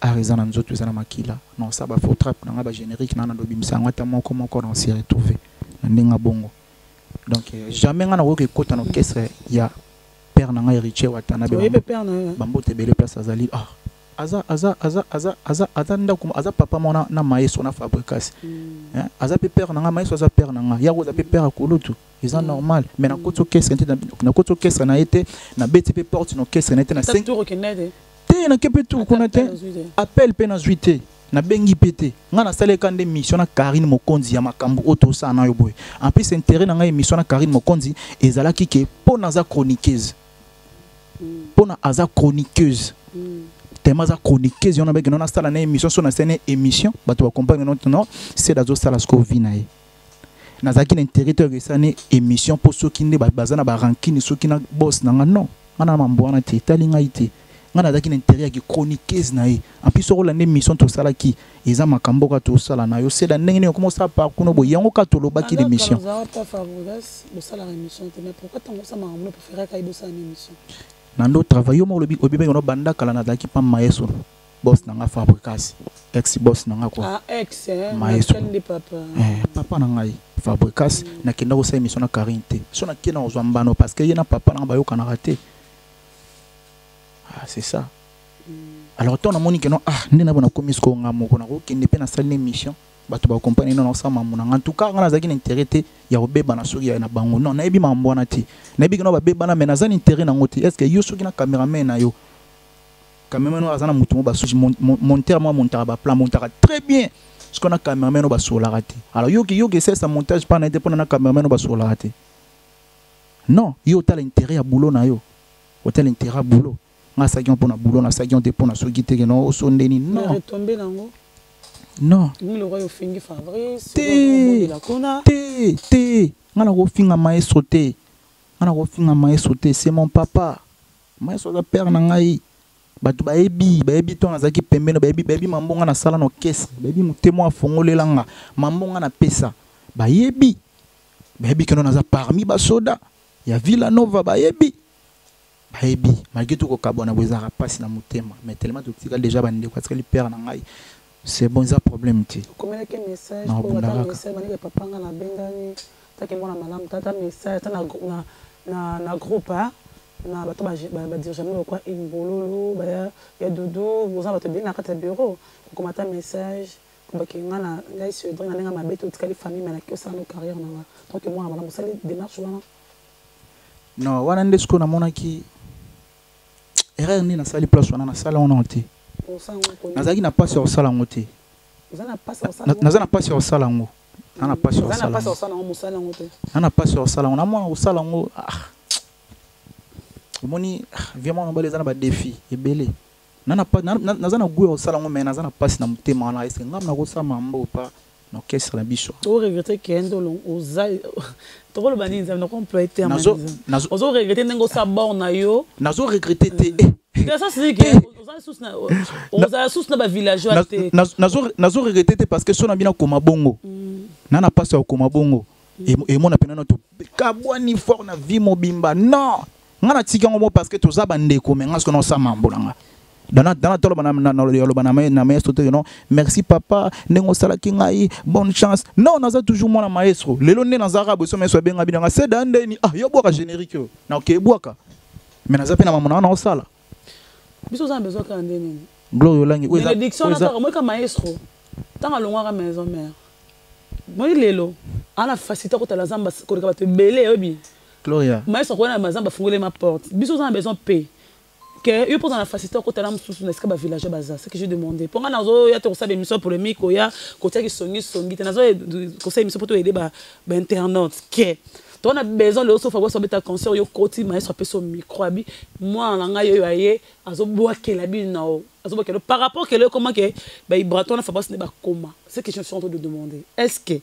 Art eza na nzoto eza na makila. Na osala bafo trap na nga bagénérique na na lobimisa yango ata moko moko na osi retrouve na ndenge bongo donc euh, jamais nga nakoki ekota na orchestre ya père na nga héritier watanabe yo bambote ebele place azali. Ah aza aza aza aza aza aza ndako aza papa mo na, na maeso na fabricasi Mm. hein? aza mpe père na nga maeso aza père na nga yango aza mpe père akulutu eza normal mais nakoti okesre te nakoti okesre na ye te nabeti mpe porte na okesre na ye te na tour te nake mpe tu kuna te appel mpe nazwi te nabengi mpe te ngai nasaleka nde mission na karine mokonzi ya makambo oyo tosala na yo boye. En plus intérêt na ngai émission na karine mokonzi ezalaki ke mpo naza chroniqueuse. Mm. mpona aza chroniqueuse. Mm. tellement aza chroniqueuse wana beke no nasala na émission so nasala na émission bato bacompagne no se azosala sikoyo vi na ye nazalaki na intérêt to esala émission mpo soki nde ba- baza na barankine soki na bos na nga. Non nga na mambo wana te etali ngai te. Nga nazalaki na intérêt yaki chroniqueuse na ye. Empui soki olanda émission tosalaki eza makambo tosala na yo. Seda ndenge nini okoma osala parcours boye yango tolobaki l'émission. Bosala na ndo travail yo mo olobi obibeki no banda kala nazalaki bos na nga fabricasi ex bos na nga kua ah ex hein, Maestro. Papa. Eh, papa na ngai fabricas nakenda kosala émission na karine te. So nakei na kozwa mbano parce que ye na papa na ngai bayokanaka te. Ah, c'est ça. Alors ntango namoni keno ah nde na bo nakomi sikoyo nga moko nakokende mpe nasali na émission. Bato bakompagne no naosala mambo na nga ntuka nga nazalaki na intérêt te ya kobebana soki na bango. Non nayebi mambo wana te. Nayebi keno babebana me naza na intérêt nango te. Est ce que yo soki na cameraman na yo cameraman oyo aza na motu mo basuki monteur mo amontaka baplan montaka très bien. Soki na cameraman oyo basolaka te alors yoki yoki esalisa montage mpa na ye te mpona na cameraman oyo basolaka te non yo otala intérêt ya boulot na yo. Otala intérêt ya boulot asaki yo mpona boulot nasaki yo te soki non nango non. Lokwa ofingi fabrice Te. na kofinga maestro te nga na kofinga maestro te c'est mon papa. Maestro aza père na ngai bato bayebi bayebi ntongo nazalaki pembeni bayebi bayebi mambonga nasala na orkestre bayebi motema afongolelanga mambonga napesa bayebi. Bayebi keno naza parmi basoda ya villa nova bayebi. Bayebi. Malgré tout kokabwana bo ezaka mpasi na motema. Mais tellement totikali déjà bandeko atikali pere na ngai. C'est bon eza problème te. Nabundakaka na groupe na bato badirigeme lokwa imbololo baya ya dodo boza bato ebele na kati ya bureau kokoma ata message po bakenga na ngai cédri na ndenge mabe totikali famille me naki osala no carrière nanga donc mwana malamu osali démarche wana non wana nde sikoyo namonaki erreur nde nasali place wana nasala wana te osala ngo poni nazalaki na mpasi ya kosala yango te oza na mpasi Na- osala naza na mpasi ya kosala yango na na mpasi ya oza na kosala mpasi yango osala yango mosala yango te na na mpasi ya kosala yango namona kosala yango ah. Omoni vraiment mobali eza na badefi ebele Na na na- na- naza na gu ya kosala yango me naza na mpasi na motema wana. Eske ngam na kosala mambo pa na orchestre na biso oregrete kende oza tokoloba nini nzambe ozoregrete ndenge osala bor na yo. Nazo regrete te. Sisike ozala susu na na bavillageois Na- te. nazo- regrete te parce que so na bino akoma bongo. Na na mpasi ya kokoma bongo. Emo- emona mpena no kabwani fort na vie mobimba. Non nga natika yango mo parce que toza bandeko me nga na na na- na- na na merci papa ndenge osalaki ngai bonne chance. Non naza toujours mwana maestro. Lelo nde nazalaka boso maestro abenga binanga seda ndeni. Ah yo bwaka générique oyo naoke ebwaka mais naza mpe na mamona wana osala. Biso oza na besoin kaka nde nini? Gloire olangi bénédiction na kaka moyeka maestro. Ntango alongwaka maison mare moi lelo facilité akotala koleka bato ebele oyebi gloria. Maestro akoyana mazamba afungoli ma porte. Biso oza na besoin pe ke yo mpoza na facilité akotala mosusu na esika bavillage baza ce que j'ai demandé. Mpo nga nazoya te kosala émission polémique oya kotiaki songisongi te nazoya kosala émission mpo toyede bainternaute ke to na besoin lelo sofa bwasi obeta concert yo koti maestro apesi o micro abi mwana na ngai oyo aye azobwakela bino azobwakela par rapport kele ekoma ke baibrato wana fabasi nde bakoma ce que je suis en train de demander. Est ce que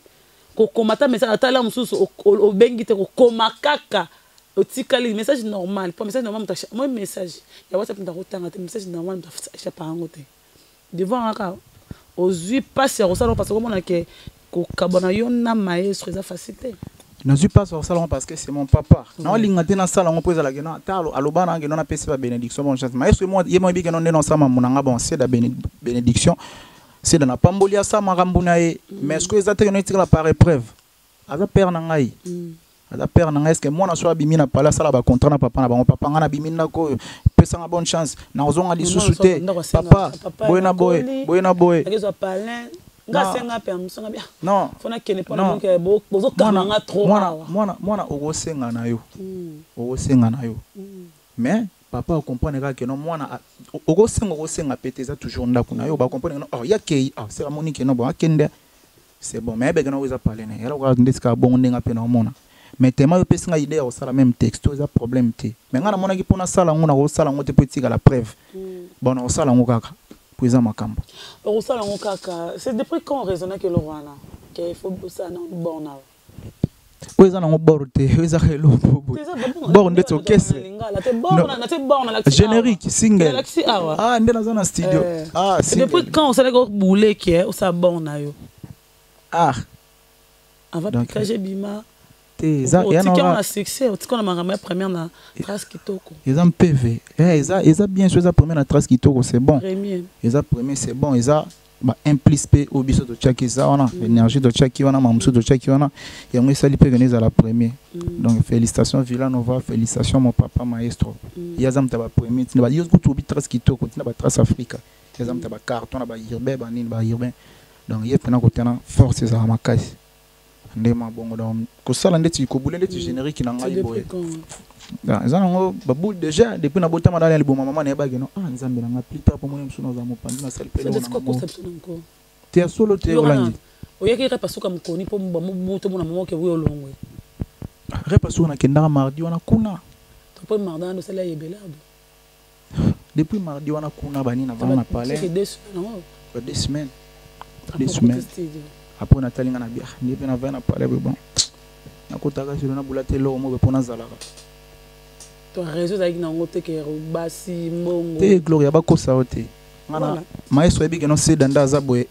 kokoma ta message atala mosusu obengi te kokoma kaka. Otikali message normal po message normal moi message ya whatsapp moto akotanga te message normal moto achapa yango te. Devant kaka ozwi mpasi ya kosala parce que omona ke kokabwana yo na maestro eza facile te. Nazwi mpasi ya kosala yango parce que c'est mon papa. Naolinga te nasala yango mpo ezalaki no ata alo- aloba nange no napesi ba bénédiction bon chance maestro ye mo- ye mo yebiki no nde nosala mambo na nga bon seda béné- bénédiction seda napamboli asala makambo na ye mais ceque eza teke no etikala par épreuve aza père na ngai aza père na ngai estce mwana so abimi na pale asala bacontrat na papa na bango papa ngai nabimi ndako oyo pesanga bonne chance. Nakozonga lisusu te papa boye na boye boye na boye na mwana okosenga na yo. Mm, okosenga na yo. Mm. mais papa akomprendre kaka keno mwana okosenga okosenga pe te eza toujours ndako na yo bakomprendre keno oh, yakei ah, sera moni keno bon akende c'est bon mais yebeke nao eza pale na ye eloko kaka nde esika bongo ndenge mpe naomona mais tema ngai idée ya kosala même texte eza problème te mais ngai namonaki mpo nasala yango nakosala yango te mpo etikala preuve. Bon nakosala yango kaka. Mpo eza makambo okosala yango kaka. C'est depuis quand raisonnaki eloko wana ke faut bosala na borna oyo eza nango bor te oyo eza eloko boye Bord ndeti okese. générique single. Ah nde naza na studio. Eh. ah C'est depuis quand osalaki obule ke osala borne na yo ah. Avant pikage ebima eza kitoko eza Eh, bien so eza premier na trace kitoko c'est bon. Eza premier c'est bon eza baimplice mpe oyo biso totiaki eza wana énergie totiaki wana makambo mosusu totiaki wana yango esali mpe kene ezala premier donc félicitation villanova félicitation mon papa maestro. Ye aza moto ya bapremier ntina ba- yo kutu obi trace kitoko ntina batrace africa. Ye aza moto ya bacarton na baurbain banini baurbain donc ye mpena kotena force ezala makasi nde mabongo donc kosala ndeti kobule ndeti générique na c'est ngai boye. Ah, eza nango baboule déjà depuis nabotama dala ya liboma mama nayebaki no ah nzambe nanga plus tard mosu naza mopanzi na te ya solo te Yo wana, olangi. oyaki kaka pasuka mokoni mpo bamobuto mona mama ke wi olongwe repa soki nakendaka mardi wana kuna. To mpo mardan osali ayebela depuis mardi wana kuna navanda na palais. deux semaines deux semaines Après, Deux semaines. côté studio. apres natali nga na bia nde mpe navanda na palais boye bon nakotaka silo nabula te eloko moko mpo nazalaka te gloria bakosa yo te. Nga na Voilà. maestro ayebi keno seda nde aza boye.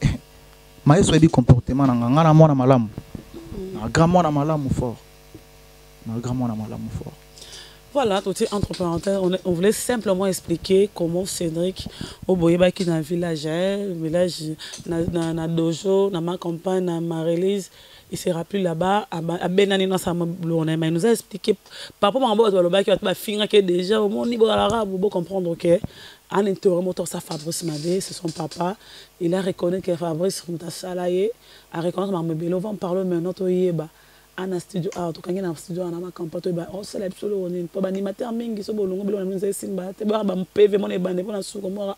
Maestro ayebi comportement na nga. Nga na mwana malamu. Na grand mwana malamu fort. Na grand mwana malamu fort Voilà, tout est entre parenthèses, on, on voulait simplement expliquer comment Cédric Oboyeba qui dans le village, le village, na, na dojo, na ma campagne, na ma release, il s'est rappelé là-bas, à Benani dans sa blonde, mais il nous a expliqué par rapport à Toloba qui va te finir que déjà au monde arabe, vous comprendre que en moteur ça Fabrice Madé, c'est son papa, il a reconnu que Fabrice Mutassalaye a reconnu que Mamebelo va en parler maintenant. Ana studio awa tokangi na studio wana makampa toyeba osala biso loko nini mpo baanimateur mingi so bolongo biloko na bino eza esimba te boyaka bampeve mona ebande mpo na suka moka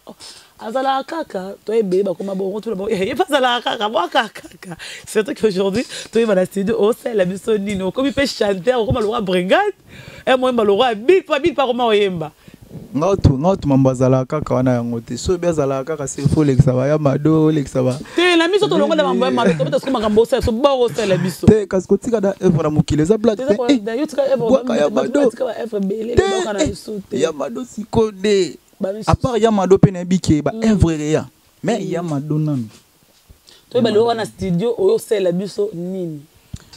azalaka kaka toyebeye bakoma bongo ye mpe azalaka kaka mwaka kaka surtout qu'aujourd'hui toyeba na studio osalela biso nini okomi mpe chanteur okoma lokwa brigade e moyemba lokwa bik pa bik pa koma oyemba nga otu nga otu mambo azalaka kaka wana yango te. So obi azalaka kaka se fo olekisa baya mado olekisa ba te na miso tolongola mambo ya mabe tobeta soki makambo osala so boko osala biso. Te kasi kotika da evre na mokili eza blate te. bwaka ya mado na te ya mado siko nde apart ya mado mpe nayebi ke baevre reya mais ya mado nanu toyeba lelo wana studio oyo osalela biso nini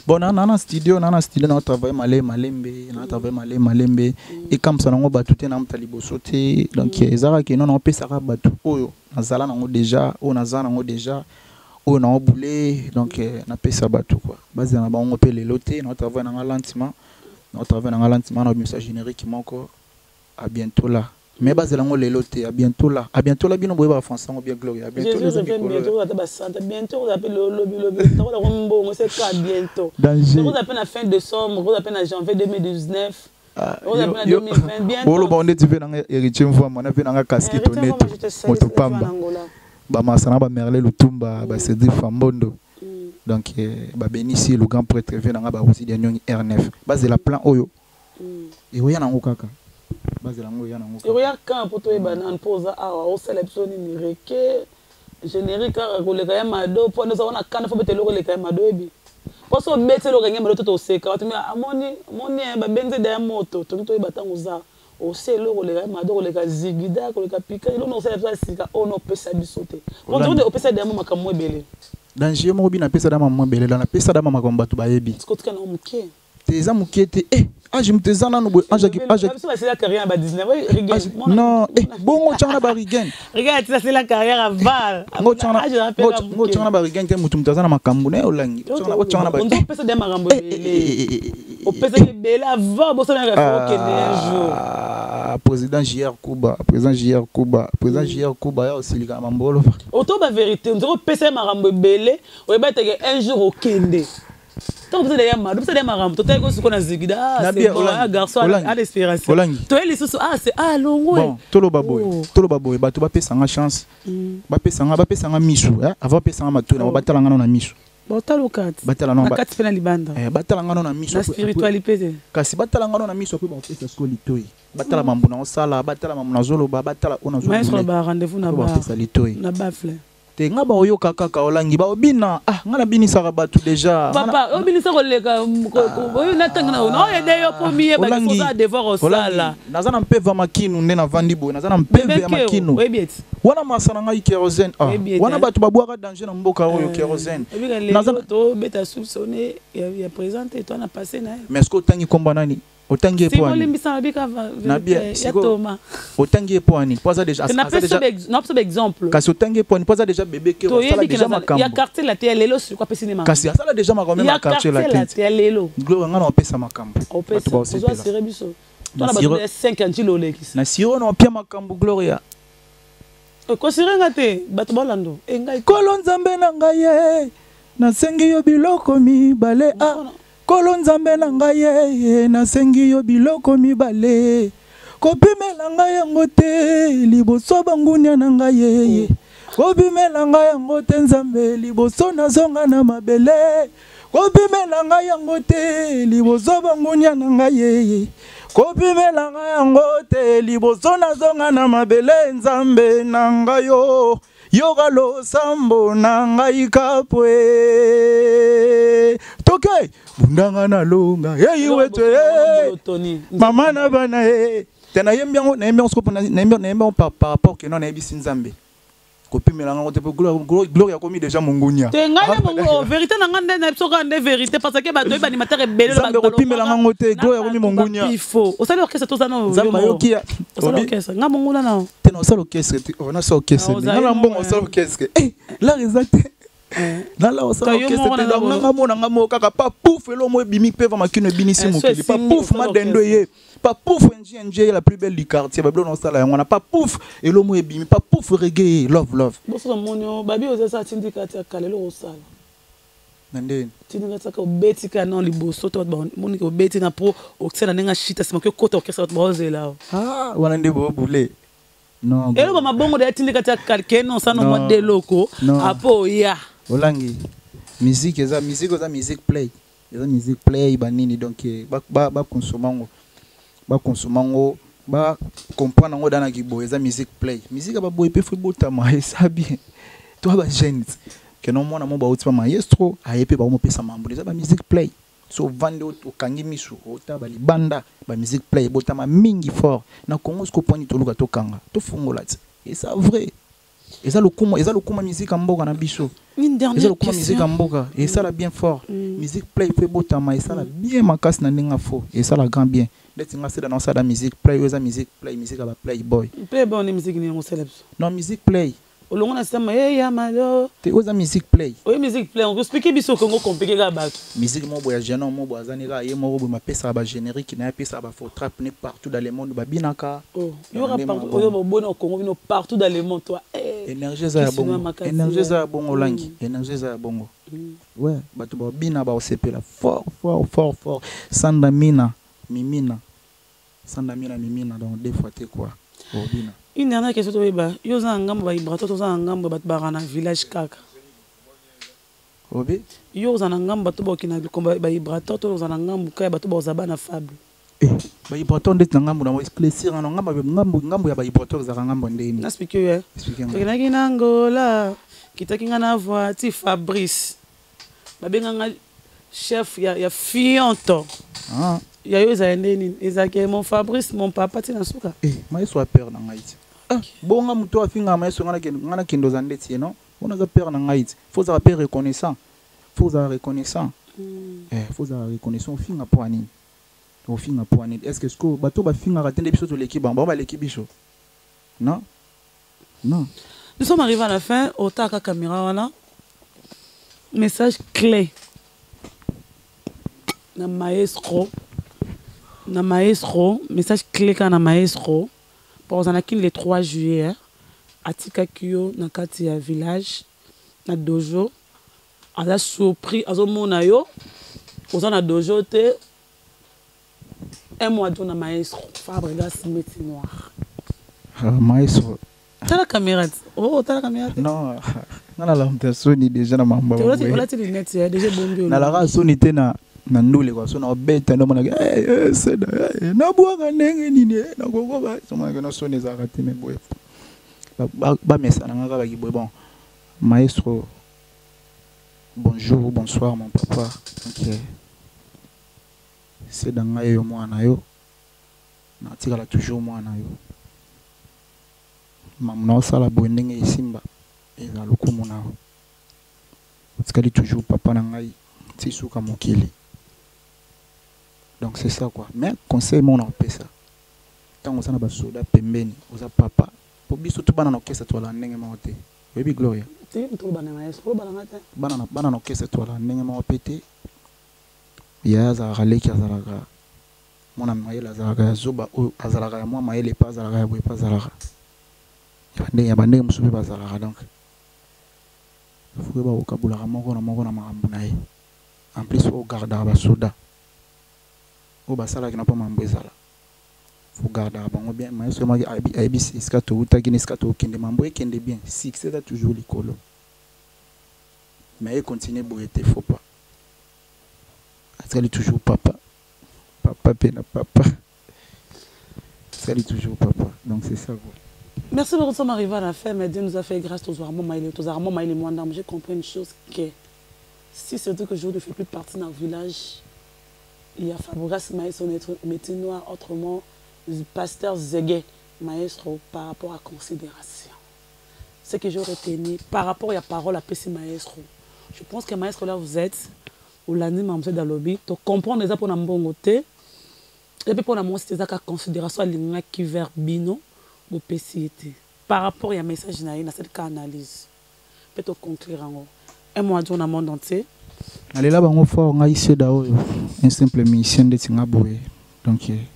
bon na na na studio na na studio na travaille malé malembe na travaille malé malembe ekamwisa nango bato te namuta liboso te donc ezalaka eno naopesaka bato oyo nazala nango déjà. Oyo naza nango déjà. Oyo naobule donc eh, napesa bato quoi. Bazela na bango mpe lelo te naotravaille nanga lentement. Naotravaille nanga lentement. Naobimisa générique moko à bientôt là mais bazela yango lelo te à bientôt là. À bientôt là bino boyeba français yango bien gloria à bientôt les amis bientôt ata basanta bientôt oza mpe lolobi lobi ntango nango mbongo c'est ka bientôt. Danger. Oza mpe na fin décembre oza mpe na janvier 2019 Ah, oza yo- mpe na yo- 2020 bientôt. Oloba nde ti mpe nanga héritier mvwama na mpe nanga casquette honnête moto pamba. Bamasa na bamerle lutumba bacédric fambondo. Donc eh, babenisi le grand prêtre ve nanga barosi dia nyongi r9 bazela plan oyo eoya nango kaka bazela yango eya nango ekoya kan mpo toyeba nani mpo oza awa osala biso nini reke générique kaka koleka ya mado mpo nde ozaka na kanda fo bete eloko eleka ya mado oyebi. Mpo so obeti eloko yangi ya mado to toseka bato mi amoni amoni babenzi eda ya moto tongi toyeba ntango oza osi eloko koleka ya mado koleka zigida koleka pika eloko na osala biso ya sika oyo na opesa biso te. Mpo nzote opesa damo makambo ebele. Danger moko bino apesa dama mwa belela napesa dama makambo bato bayebi. Sikotika nango moke te eza moke te. E age moto eza nano boye age biso basila carrière ba 19 non eh, bongo otyanga na barigen regarde ati asila carrière aval ngo otyanga na barigen te motu moto aza na makambo na ye olangi otyanga na ba- eh, Ah, président jr kuba président jr kuba président jr kuba ya osilika na mambo oloba oto bavérité nzoko opesa ye makambo ebele oyeba eteke un jour okende ntango tosalaya makambo totali kosuko na zigidagarçonaespérance ah, toye lisusu ase ah, alongo ah, toloba boye oh. toloba boye bato bapesanga chance. Mm. Bapesanga bapesanga miso avant bapesanga matoi nabo oh. batalanga nao na miso batalakati mpe na libanda. Eh, batalanga no na miso na spiritualité te. Kasi batalanga no na miso mpe bapesa siko litoi batala mm. mambo na osala batala mambo nazoloba batala oyo nazolobaa rendez-vous na bafle te nga baoyoka kaka olangi baobina ah nga nabinisaka bato deja papa obinisa koleka oyo natanga na oyo oyede yo mpo miyeba devoir osala naza na mpeve ya makinu nde navandi boye naza na mpeve ya makinu. wana masa na ngai kérosene ah, wana hein? bato babwaka danger na mboka oyo kérosene obika Naza- tobeta soupçonné ya présente to na passé na ye mais ceque otangi komba nani otangi ye po ani simolimbisa nabika Na bien, ya siko- toma otangi ye po aza deja aza deja napesa baexemple kasi otangi ye po aza deja bebe ke asala deja makambo. na quartier la quartier la tete te ya lelo. Gloire nga na opesa makambo. Bato opesa baosepela ozwasire biso Na tona siro- bato ya 5 antilo olekisa na opia makambo gloria. Kosirenga te bato baolando engai kolo nzambe na ngai ye nasengi yo biloko mibale. A kolo nzambe na ngai ye nasengi yo biloko mibale. Kopimela ngai yango te liboso bangunia na ngai yeye kopimela ngai yango te nzambe liboso nazonga na mabele. Kopimela ngai yango te liboso bangunia na ngai yeye kopimela ngai yango te liboso nazonga na mabele nzambe na ngai yo. Yoka losambo na ngai kapwe. Toke bundanga na longa. Yeyi wetu mama na bana ye te nayembi yango nayembi yango par rapport keno nayebisi nzambe kopimela yango te mpo gloire yakomi mongunia te ngai nde mongo vérité na ngai nde na biso kaka nde vérité parce que bato oyebi banimatere ebele nzambe kopimela yango te gloire yakomi osali orchestre toza orchestre ngai monguna na te na osala orchestre. Te nasala orchestre te ozali nga na mbongo moko, osala orchestre lar eza te nala osala Ka yo orchestre moko te na donc ngabo. nanga mona nga moko kaka pa pouf elomo ebimi mpe va makino ebinisi Eh, mokili pa esimbi pouf osala madendo orchestre. ye. Pa pouf ngnj ye la plus belle du quartier babilo na osala yango wana pa pouf elomo ebimi pa pouf rege ye love. Love bosoka moni o babi ozasa atindi kati ya kala eloko osala. Na ndeni tindi kati aka obeti ka na liboso to bato bamoniki obeti na mpo okisala ndenge ashita nsima ke okota orchestre bato baozela o ah wana nde boobule non eloko mabongo da kati ya kala mwa eloko Non. apo oya olangi musique eza musique eza musique play. Eza musique play banini donc eh, ba- ba- bakonsoma yango. Bakonsoma yango bacomprendre yango danaki boye eza musique play. Musique ya baboye mpe fo ebotama eza bien. To bagene kena omwana mo bauti ba maestro aye mpe baomopesa mambo eza bamusique play. So ovandi okangi misu ota balibanda bamusique play ebotama mingi fort. Na congo soki oponi toluka tokanga tofungola ti. Eza vrai eza lokuma eza lokuma musique ya mboka na biso. Eza lokuma musique ya mboka. Esala bien fort. Mm. musique play mpo ebotama esala bien makasi na ndenge fo esala grand bien. Ndeti nga seda na osala musique play. Oyo eza musique play musique ya baplay boy mpe bone musique nini mosala biso non musique play olongo na sema eya malo te musique play. Oyo musique plein okoexplike biso kongo komplike kaka bato musique moko boye ya génon moko boye azani kaka ye moko boye bagénérique na ye apesaka bafotrap ne partout dans le monde babinaka Oh, Ya yoka oyo boboni au congo bino partout dans le monde toi. Eh. énergie eza ya Kisima bongo. énergie ya- eza ya bongo olangi Mm. énergie eza ya bongo. Mm. ouais bato babina baosepela fort fort fort fort. Sanda mina mimina. Sanda mina mimina donc deux fois te quoi? Obina une dernière question toyeba yo oza na ngambo bavibrateur toza na ngambo bato baka na village kaka. Obi? Yo oza na ngambo bato bakokina likombo bavibrateur to oza na ngambo kaya bato bakoza bana fable. Bahibrateur ndeti na ngambo na éclaircir ano ngambo ya bahibrateur ezalaka ngambo ndeni. Naspike yo eh. tokendaki na ngola kitaki nga na voiture fabrice. Babenganga chef ya, ya fionto. Ah. Ya yo ezala nde nini ezalaki mon fabrice mon papa ti na suka. Eh maeso ya père na ngai ti bonga moto afingaka maeso nga nakende- oza ndeti ye non wana aza père na ngai ti fo ozala pe reconnaissant. Fo ozala reconnaissant. Eh fo ozala reconnaissant. Ofinga mpo ya nini? Ofinga mpo ya nini? Est ce que siko bato bafingaka te nde biso toleki bango? Bango baleki biso? Non? Non. Nous sommes arrivés à la fin. Otaka caméra wana message clé. Na maestro. Na maestro. Message clé kaka na maestro ozalaki le 3 juillet atikaki yo na kati ya village na dojo. Aza surpris azomona yo. Oza na dojo te un mois do na maestro fabregas meti noir ah, maestro tala caméra ti oh tala caméra te non nga nalamuta soni déjà na mambo Te ya olati boye. olati lunette ya déjà bombi nalaka soni te na na ndule kwa so na obeta ndomonaka seda nabwaka ndenge nini eh, nakokoba somonaka no soni ezalaka te me boye Ba- ba- bamesana nga kaka kiboye bon maestro bonjour bonsoir mon papa ok yo mwana yo natikala toujours mwana yo. Mamu na osala boye ndenge esimba eza na toujours papa na ngai ti suka mokili donc c'est ça quoi. Mais conseil moko na kopesa ntango oza na basoda pembeni oza papa. Po biso to bana na okesa twala ndenge moko te oyebi gloria. Bana na okesa twala ndenge moko mpe te yaya azalaka leki azalaka mwana mayele azalaka ya zoba oyo azalaka ya mwa mayele mpe azalaka ya boye mpe azalaka ya bandenge ya bandenge mosusu mpe bazalaka donc. Fuke bakokabulaka moko na moko na makambo na ye en plus oyo gardaka basoda oyo basalaki na mpo mambo ezala fogardaka bango bien mayeso maki ayebisi esika towutaki na esika tokende mambo ekende bien. Succès eza toujours likolo mais econtinue boye te faut pas. Atikali toujours papa. Papa mpe na papa. Atikali toujours papa. Donc c'est ça quoi Merci beaucoup, nous sommes à la fin, mais Dieu nous a fait grâce aux Armand Maïle, aux Armand Maïle et moi. J'ai compris une chose que si c'est que je ne fais plus partie d'un village, il y a Fabregas Maestro métier noir, autrement, le pasteur Zegué Maestro par rapport à considération. Ce que j'ai retenu par rapport à la parole à PC Maestro. Je pense que Maestro, là, vous êtes, ou l'année, dans le lobby, tu comprends déjà pour un bon côté. Et puis pour la moi, c'était ça considération à qui vers Bino. ye te par rapport ya message na ye nasalika analyse mpe toconclure yango un mois dio na monde entier nalela bango fort un simple musicien ndeti nga boye. Donc eh,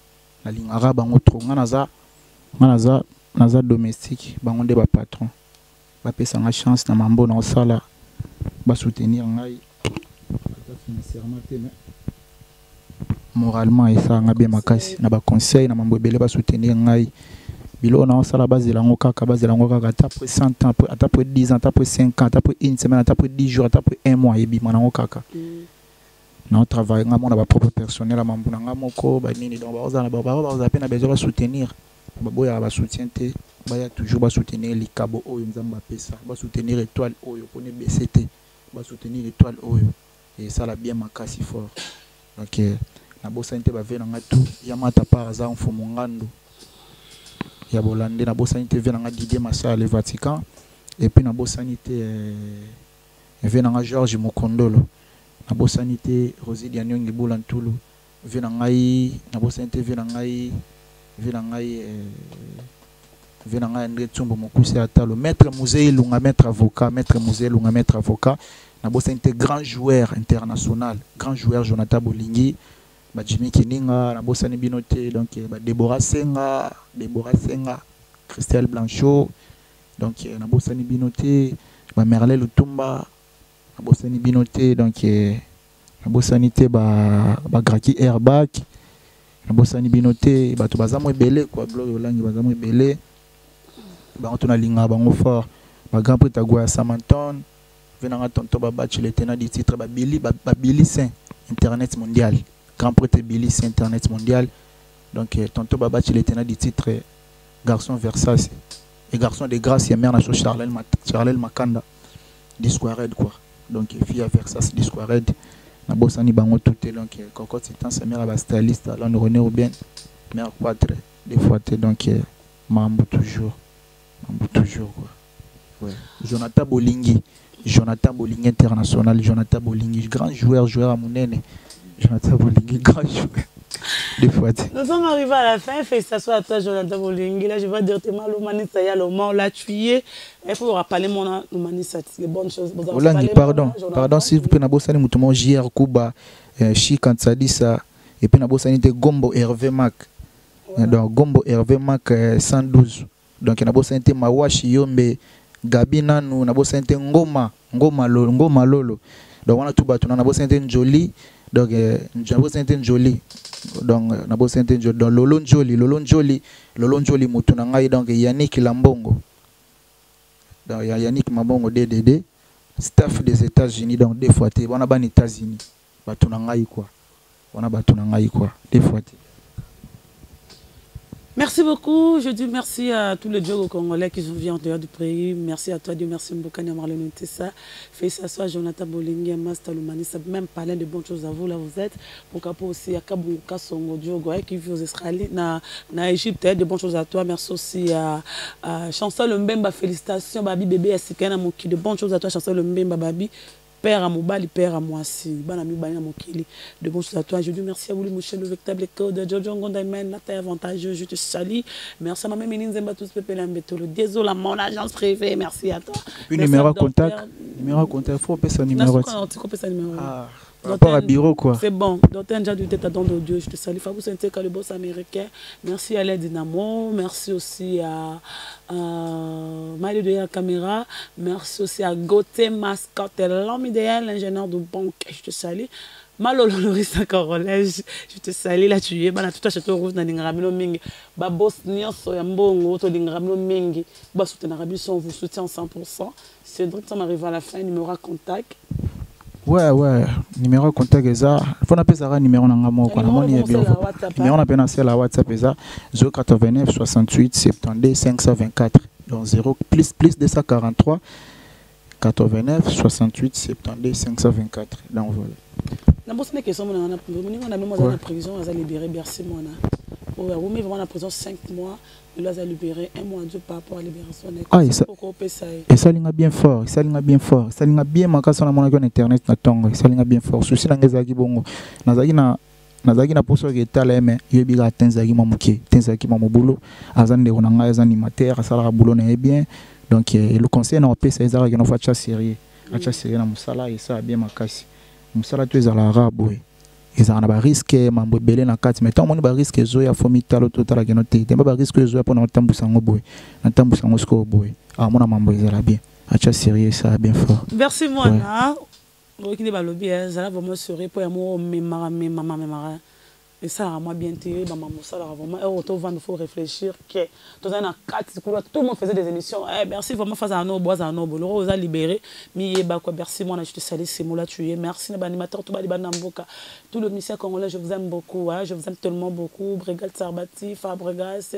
naza domestique bango nde bapatron bapesa nga chance na mambo na financièrement moralement esalanga bien makasi. Na baconseil na biloko na osala bazela yango kaka bazela yango kaka ata après 100 ans après- ata après 10 ans ata après 5 ans ata après une semaine ata après 10 jours ata après un mois ebima nango kaka naotravaille nga mona bapropre personnel ya mambo na nga moko banini donc baozala bazala mpe na besoin basoutenir baboyaka basoutien te baya toujours basoutenir likabo oyo nzambe apesa basoutenir étoile oyo mpona ebese te basoutenir étoile oyo. Esala bien makasi fort. Donc nabosani te bave na nga tu par aza mfumu ngandu ya bolande nabosani te ve na nga didie masala le vatican. Et puis nabosani te eh, ve na nga george mokondolo nabosani te rosidi aniongi bula ntulu na ngai nabosani te ve na ngai ve na ngai eh, ve na ngai tsumbo mokusi atalo. Maître musée elunga maître avocat maître musée elunga maître avocat. Nabosani te grand joueur international. Grand joueur jonathan bolingi bajimi kininga nabosani bino te donc eh, badébora senga débora senga christelle blanchot donc eh, nabosani bino te bamerle lutumba nabosani bino te donc eh, nabosani te ba- bagraki airbag nabosani bino te bato baza mo ebele kua gloire olangi baza mo ebele. Bango to nalingaka bango fort bagrand prix tagwa ya samanton ve nanga tonto le tenant du titre babili ba- babili saint internet mondial grand bili saint internet mondial. Donc eh, tonto babachi le tenant du titre eh, garçon versas et garçon de grâce ya mère na so charlel, Mat charlel makanda. Disquared quoi. Donc eh, fille ya versas disquared nabosani bango tout te donc cocotte c'est sa mère ya bastyliste alon rené oben mère quatre des fois donc mambo toujours. Mambo toujours quoi. Ouais. jonathan bolingi. Jonathan bolingi international. Jonathan bolingi grand joueur joueur à monene jonathan bolingi grand joueur Nous sommes arrivés à la fin. Félicitations à toi, Jonathan Bolingi. Là, je vais dire, Théma, l'humaniste, il y a le mort, l'a tué. Il faut rappeler mon humaniste, c'est avez olangi parlé, pardon pardon s'il vous plaît moto mo jr kuba eh, chi kansadisa et puis nabosani te gombo hervé Voilà. donc gombo hervé eh, 112 donc nabosani te mawashi yombe gabi nanu nabosani te ngoma ngoma lolo, ngoma lolo donc wana tu bato na nabosani te njoli donc eh, nj- nabosani te njoli donc eh, nabosani te njoli donc lolo njoli lolo njoli lolo njoli motu na ngai donc yannick lambongo. Donc ya yanik mabongo ddd staff des états-unis donc des fois te wana bana états-unis. Bato na ngai quoi. Wana bato na ngai quoi. Des fois te Merci beaucoup. Je dis merci à tous les Diogo congolais qui sont venus en dehors du pays. Merci à toi, Dieu merci Mbokani Marlene Tessa. À Jonathan Bolingi, Master Lumani. Ça même parler de bonnes choses à vous, là vous êtes. Pourquoi aussi à Kabou Kasongo Diogo qui vit aux Israéliens, na, na Égypte. hein, De bonnes choses à toi. Merci aussi à, à Chancel Mbemba. Félicitations, Babi Bébé, à Sikana Moki. De bonnes choses à toi, Chancel Mbemba, Babi. Père à Mobali, Père à Moissi, Banami Banya Mokili. De choses à toi. Je dis merci à vous, Mouché, le véritable code. Jojo Ngondaimen, la terre avantageuse. Je te salue. Merci à ma mère Zemba, tous Pépé Lambetolo. Désolé, mon agence privée. Merci à toi. puis numéro contact numéro contact faut copies ça numéro. ah, par rapport à bureau quoi C'est bon. Dieu, je te salue. Fabou Sente, le boss américain. Merci à l'aide Dynamo. Merci aussi à, à Maïle de la caméra. Merci aussi à Gauthier Mascotte, l'homme idéal, l'ingénieur de banque. Je te salue. malolo lorisa carolège je te sali la tu ye bana tout acheto rouge na lingaka bino mingi babos nyonso ya mbongo tolingaka bino mingi basoutenaka biso on vous soutient 100 cédric ça m'arrive à la fin numéro à contact ouais ouais numéro contact eza fo napesaka numéro na nga moko Numéro namoni ya WhatsApp, numéro na mpe nasala whatsapp eza 089 68 72 524 donc 0 plus plus 243 89 68 72 524 donc voilà nabosana question mona wana moninga na bino aza na prison aza libéré bercy mwana oyo awomi vraiment na prison 5 mois lelo aza libéré un mois deux par rapport à libération na Ah, esa- okopesa ye esalinga bien fort esalinga bien fort esalinga bien makasi wana namonaki na internet na ntongo esalinga bien fort. Susi na ngai ezalaki bongo. Nazalaki na nazalaki na poso yoki etala me yoyebi kaka te ezalaki mwa moke te ezalaki mwa mobulu aza ndeko na ngai aza animateur asalaka bulo na ye bien. Donc eh, le conseil na kopesa eza kaka nofa atya serie atya serie na mosala esala bien makasi mosala to ezalaka boye ezalaka na bariske mambo ebele na kati. Mai ntango omoni bariske ezoya fo mitalo totalaki no te temba bariske ezoya mpona otambwisa yango boye. Natambwisa yango sikoyo boye. Amona mambo ezala bien. Atya serie esala bien fort. Merci mwana. Oyoki nde balobi ezala vraiment sori mpo ya mo omemaka memama memaka esalaka mwa bien te bama mosalaka vraiment. Ero tovanda faut réfléchir ke tozali na kati kuna tout le monde faisait des émissions. Eh, merci vraiment à nobo aza nobo loko oza libéré. Miyeba quoi merci mwana. Je te salue semola tu es. Merci na baanimateur to bali bana mboka tout le ministère congolais je vous aime beaucoup hein, je vous aime tellement beaucoup. Brigade sarbati fabregas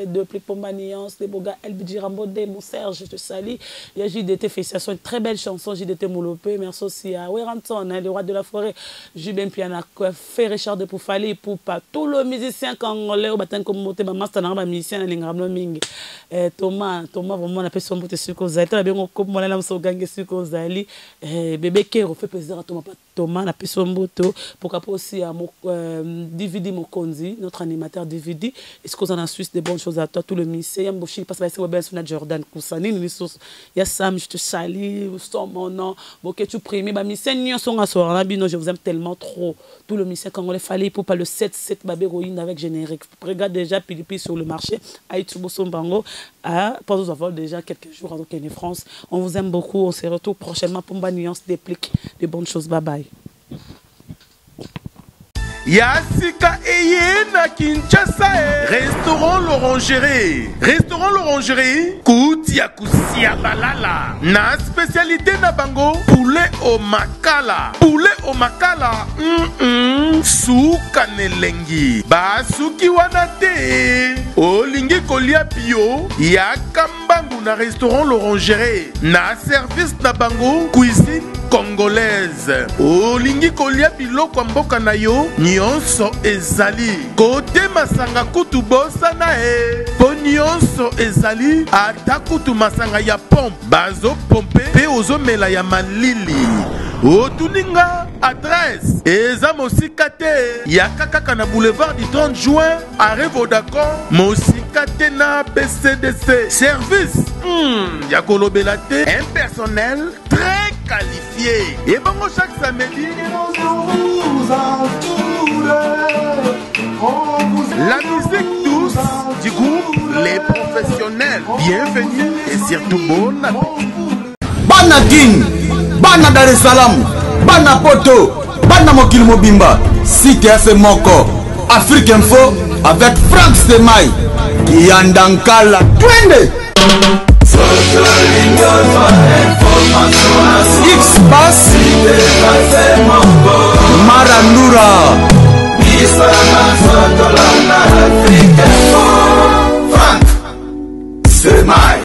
pomba nuance les boga LBG Rambodé mon Serge je te salue. Il y a JDT félicitations une très belle chanson JDT Moulopé. Merci aussi à Weranton hein, le roi de la forêt Jubin Piana fait Richard de Poufali Poupa. Tout le musicien congolais oyo batangi kombo te bamaster nanga bamusicien nalingaka bino mingi Eh, thomas thomas vraiment napesi ombo te soki ozali tala bengo komonela moso ogangi soki ozali Eh, bebe kero fe plaisir à thomas pa thomas napesi ombo to pourquoi pas aussi à mo- euh, dvd mokonzi notre animateur dvd est-ce que oza na suisse de bonnes choses à toi tout le musicien ya mboshiki parce que baesi na jordan kusa nini lisusu ya sam je te sali son mon nom. Boketu premier bamisien nyonso nga soir na bino je vous aime tellement trop. Tout le musicien congolais fallait pour pas le 7 7 babéroïne avec générique. Regarde déjà pilipi sur le marché aïtubo sombango ah, pas avoir déjà quelques jours à Kenya France on vous aime beaucoup on se retrouve prochainement pour une nuance déplique de bonnes choses bye bye ya sika eye na kinshasa e. Restaurant l'orangerie restaurant l'orangerie kuti ya kosia balala. Na spécialité na bango poulet au makala. Poulet au makala. Mm -mm. suka na elengi basuki wana te. Olingi kolia bio yaka mbangu na restaurant l'orangerie na service na bango cuisine congolaise. Olingi kolia biloko ya mboka na yo nyonso ezali kote masanga kutu bosana e mpo nyonso ezali ata kutu masanga ya pompe. Bazopompe mpe ozomela ya malili. Otuninga adrese eza mosika te. Yaka kaka na boulevard du 30 juin arrêt vodacom. Mosika te na bcdc service. Hmm, ya kolobela te. Un personnel très qualifié. Ebongo chaque samedi la musique douce du groupe les professionnels. Bienvenue et surtout bon appétit. Bana king bana dar es salaam bana poto bana mokili mobimba efe moko afrique info avec frank semai kiyandankala twende. Xbas marandura Isa Mazotola na Afrika. Frank Semai